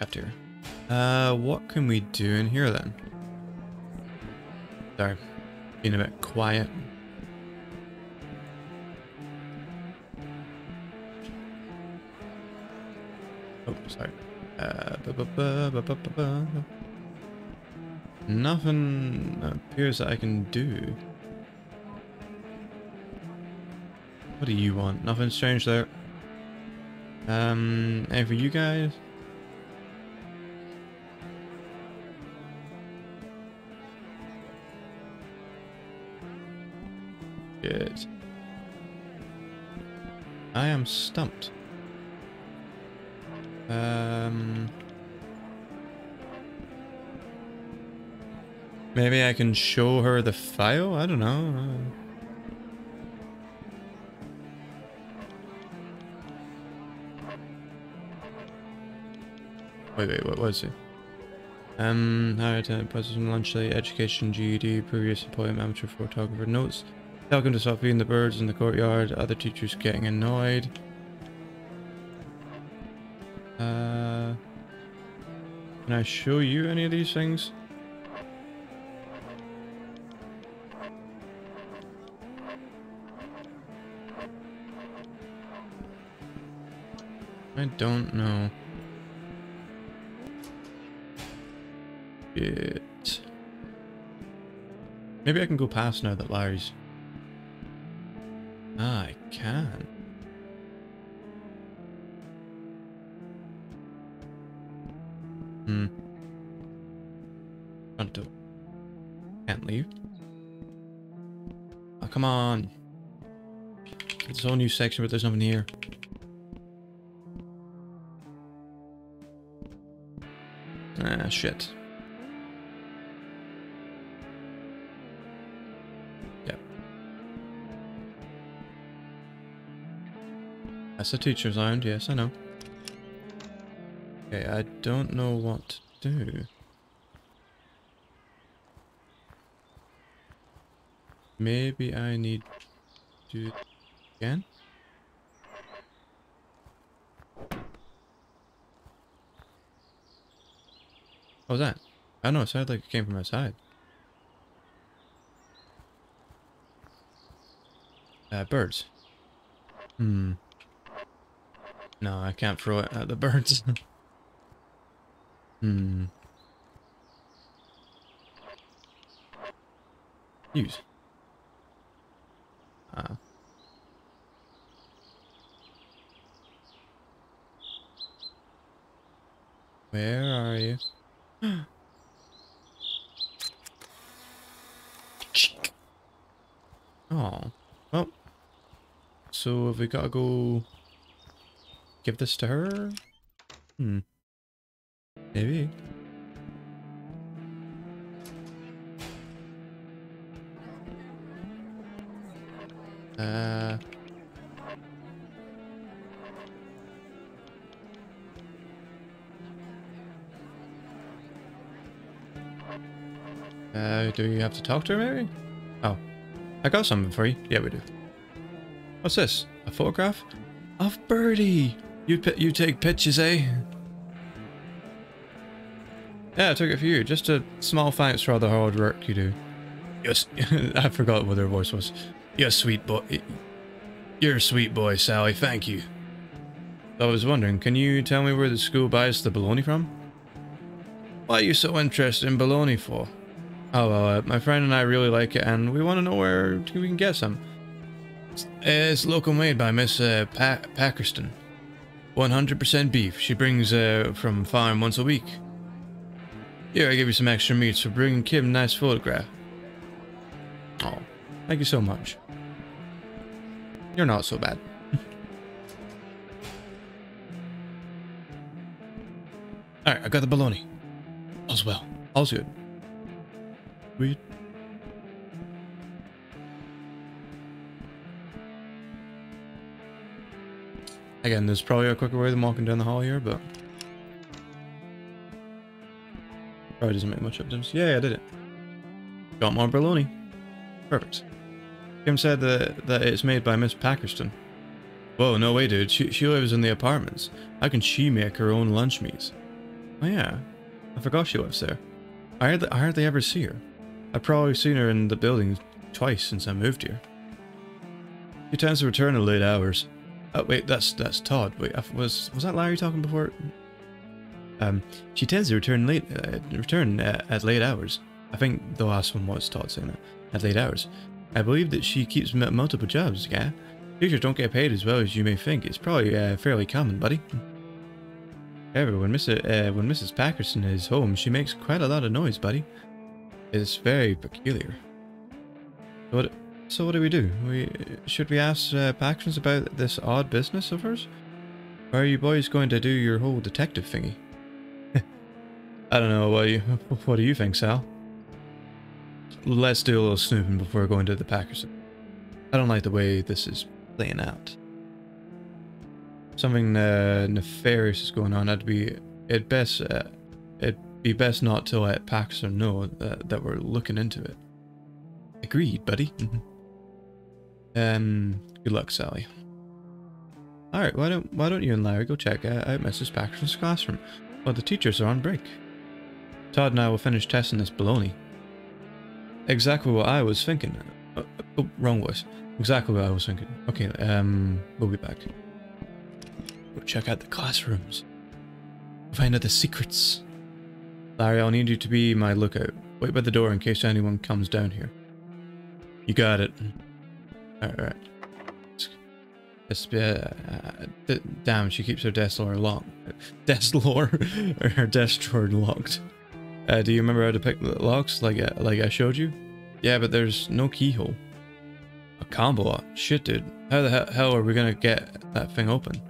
After. Uh, what can we do in here then? Sorry, being a bit quiet. Oh, sorry. Uh, Nothing appears that I can do. What do you want? Nothing strange there. Um, and for you guys? Maybe I can show her the file? I don't know. Wait, wait, what was it? Um, higher attendant president lunch late, education, GED, previous employment, amateur photographer, notes. Him to stop feeding the birds in the courtyard, other teachers getting annoyed. Uh, can I show you any of these things? I don't know. It. Maybe I can go past now that Larry's. Ah, I can. Hmm. Front door. Can't leave. Oh, come on. It's a whole new section, but there's nothing here. Shit. Yep. That's the teacher's lounge, yes, I know. Okay, I don't know what to do. Maybe I need to again? What was that? I don't know, it sounded like it came from outside. Uh, birds. Hmm. No, I can't throw it at the birds. hmm. Use. Ah. Where are you? Oh. Well. So have we gotta go give this to her? Hmm. Maybe. Uh Uh, do you have to talk to her maybe? Oh. I got something for you. Yeah, we do. What's this? A photograph? Of Birdie! You you take pictures, eh? Yeah, I took it for you. Just a small thanks for all the hard work you do. Yes, I forgot what her voice was. You're sweet boy. You're a sweet boy, Sally. Thank you. I was wondering, can you tell me where the school buys the bologna from? Why are you so interested in bologna for? Oh, well, uh, my friend and I really like it, and we want to know where we can get some. It's, it's local made by Miss uh, pa Packerton. 100% beef. She brings uh, from farm once a week. Here, I give you some extra meats for bringing Kim a nice photograph. Oh, thank you so much. You're not so bad. Alright, I got the bologna. All's well. All's good. Sweet. Again, there's probably a quicker way than walking down the hall here, but... Probably doesn't make much difference. Yeah, I did it. Got more bologna. Perfect. Kim said that, that it's made by Miss Packerton. Whoa, no way, dude. She, she lives in the apartments. How can she make her own lunch meats? Oh, yeah. I forgot she lives there. I hardly, I hardly ever see her. I've probably seen her in the building twice since I moved here. She tends to return at late hours. Oh wait, that's that's Todd. Wait, was was that Larry talking before? Um, she tends to return late, uh, return uh, at late hours. I think the last one was Todd saying that at late hours. I believe that she keeps multiple jobs. Yeah, teachers don't get paid as well as you may think. It's probably uh, fairly common, buddy. However, when Mr. Uh, when Mrs. Packerton is home, she makes quite a lot of noise, buddy is very peculiar. What So what do we do? We should we ask uh, Paxton's about this odd business of hers? Or are you boys going to do your whole detective thingy? I don't know. What do you What do you think, Sal? Let's do a little snooping before going to the Packers. I don't like the way this is playing out. Something uh, nefarious is going on. I'd be it best. Uh, be best not to let Paxton know that, that we're looking into it. Agreed, buddy. um, good luck, Sally. All right, why don't why don't you and Larry go check out Mrs. Paxton's classroom while the teachers are on break? Todd and I will finish testing this baloney. Exactly what I was thinking. Uh, oh, wrong voice. Exactly what I was thinking. Okay, um, we'll be back. Go check out the classrooms. Find out the secrets. Larry, I'll need you to be my lookout. Wait by the door in case anyone comes down here. You got it. Alright, alright. Uh, uh, damn, she keeps her desk drawer locked. Desk drawer? or her desk drawer locked. Uh, do you remember how to pick locks like, uh, like I showed you? Yeah, but there's no keyhole. A combo lock? Shit, dude. How the he hell are we gonna get that thing open?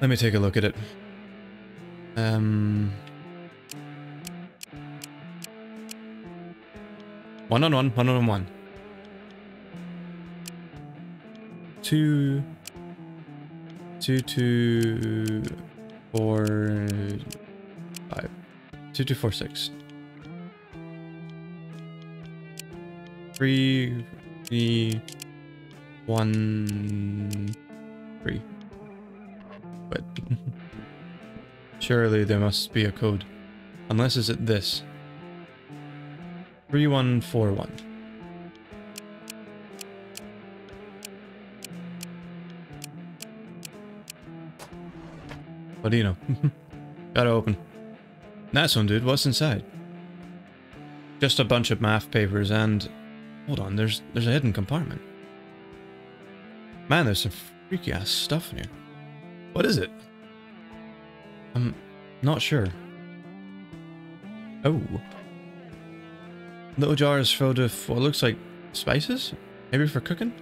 Let me take a look at it. Um... One on one, one on one. Two, two, two, four, five, two, two, four, six. Three, three, one, three. But surely there must be a code. Unless is it this? 3141. What do you know? Gotta open. Nice one, dude. What's inside? Just a bunch of math papers and... Hold on, there's there's a hidden compartment. Man, there's some freaky ass stuff in here. What is it? I'm not sure. Oh. Little jars filled with what looks like spices? Maybe for cooking?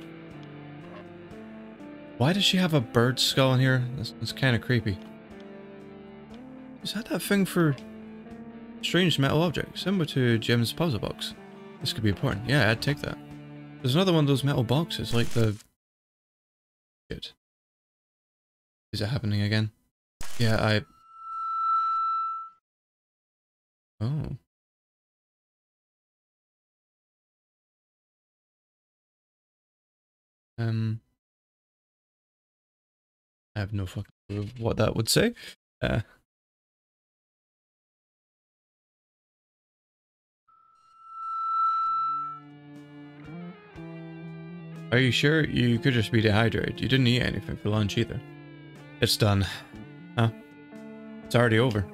Why does she have a bird skull in here? That's, that's kind of creepy. Is that that thing for strange metal objects? Similar to Jim's puzzle box. This could be important. Yeah, I'd take that. There's another one of those metal boxes, like the... Shit. Is it happening again? Yeah, I... Oh. Um, I have no fucking clue what that would say. Uh, are you sure? You could just be dehydrated. You didn't eat anything for lunch either. It's done. Huh? It's already over.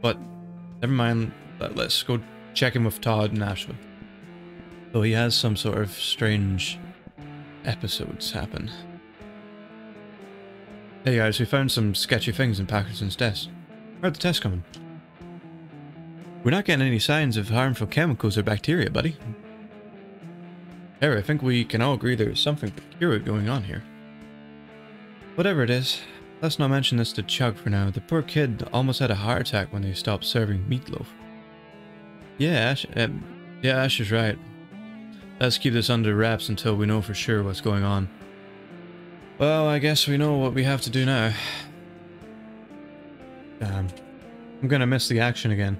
But never mind. Let's go check in with Todd and Ashley. Though he has some sort of strange episodes happen. Hey guys, we found some sketchy things in Paxton's desk. Where'd the test coming? We're not getting any signs of harmful chemicals or bacteria, buddy. Harry, I think we can all agree there's something peculiar going on here. Whatever it is, let's not mention this to Chug for now. The poor kid almost had a heart attack when they stopped serving meatloaf. Yeah, Ash, uh, yeah, Ash is right. Let's keep this under wraps until we know for sure what's going on. Well, I guess we know what we have to do now. Damn. I'm gonna miss the action again.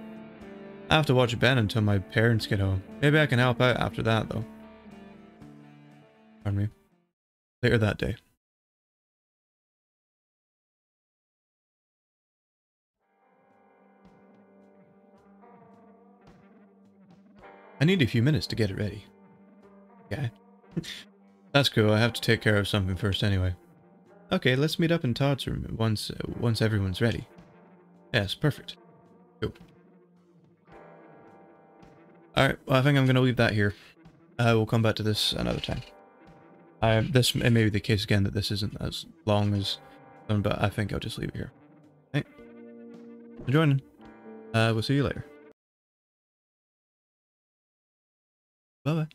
I have to watch Ben until my parents get home. Maybe I can help out after that, though. Pardon me. Later that day. I need a few minutes to get it ready. Okay. That's cool. I have to take care of something first anyway. Okay, let's meet up in Todd's room once once everyone's ready. Yes, perfect. Cool. Alright, well I think I'm going to leave that here. Uh, will come back to this another time. I, this it may be the case again that this isn't as long as but I think I'll just leave it here. Hey, for joining. Uh, we'll see you later. Bye-bye.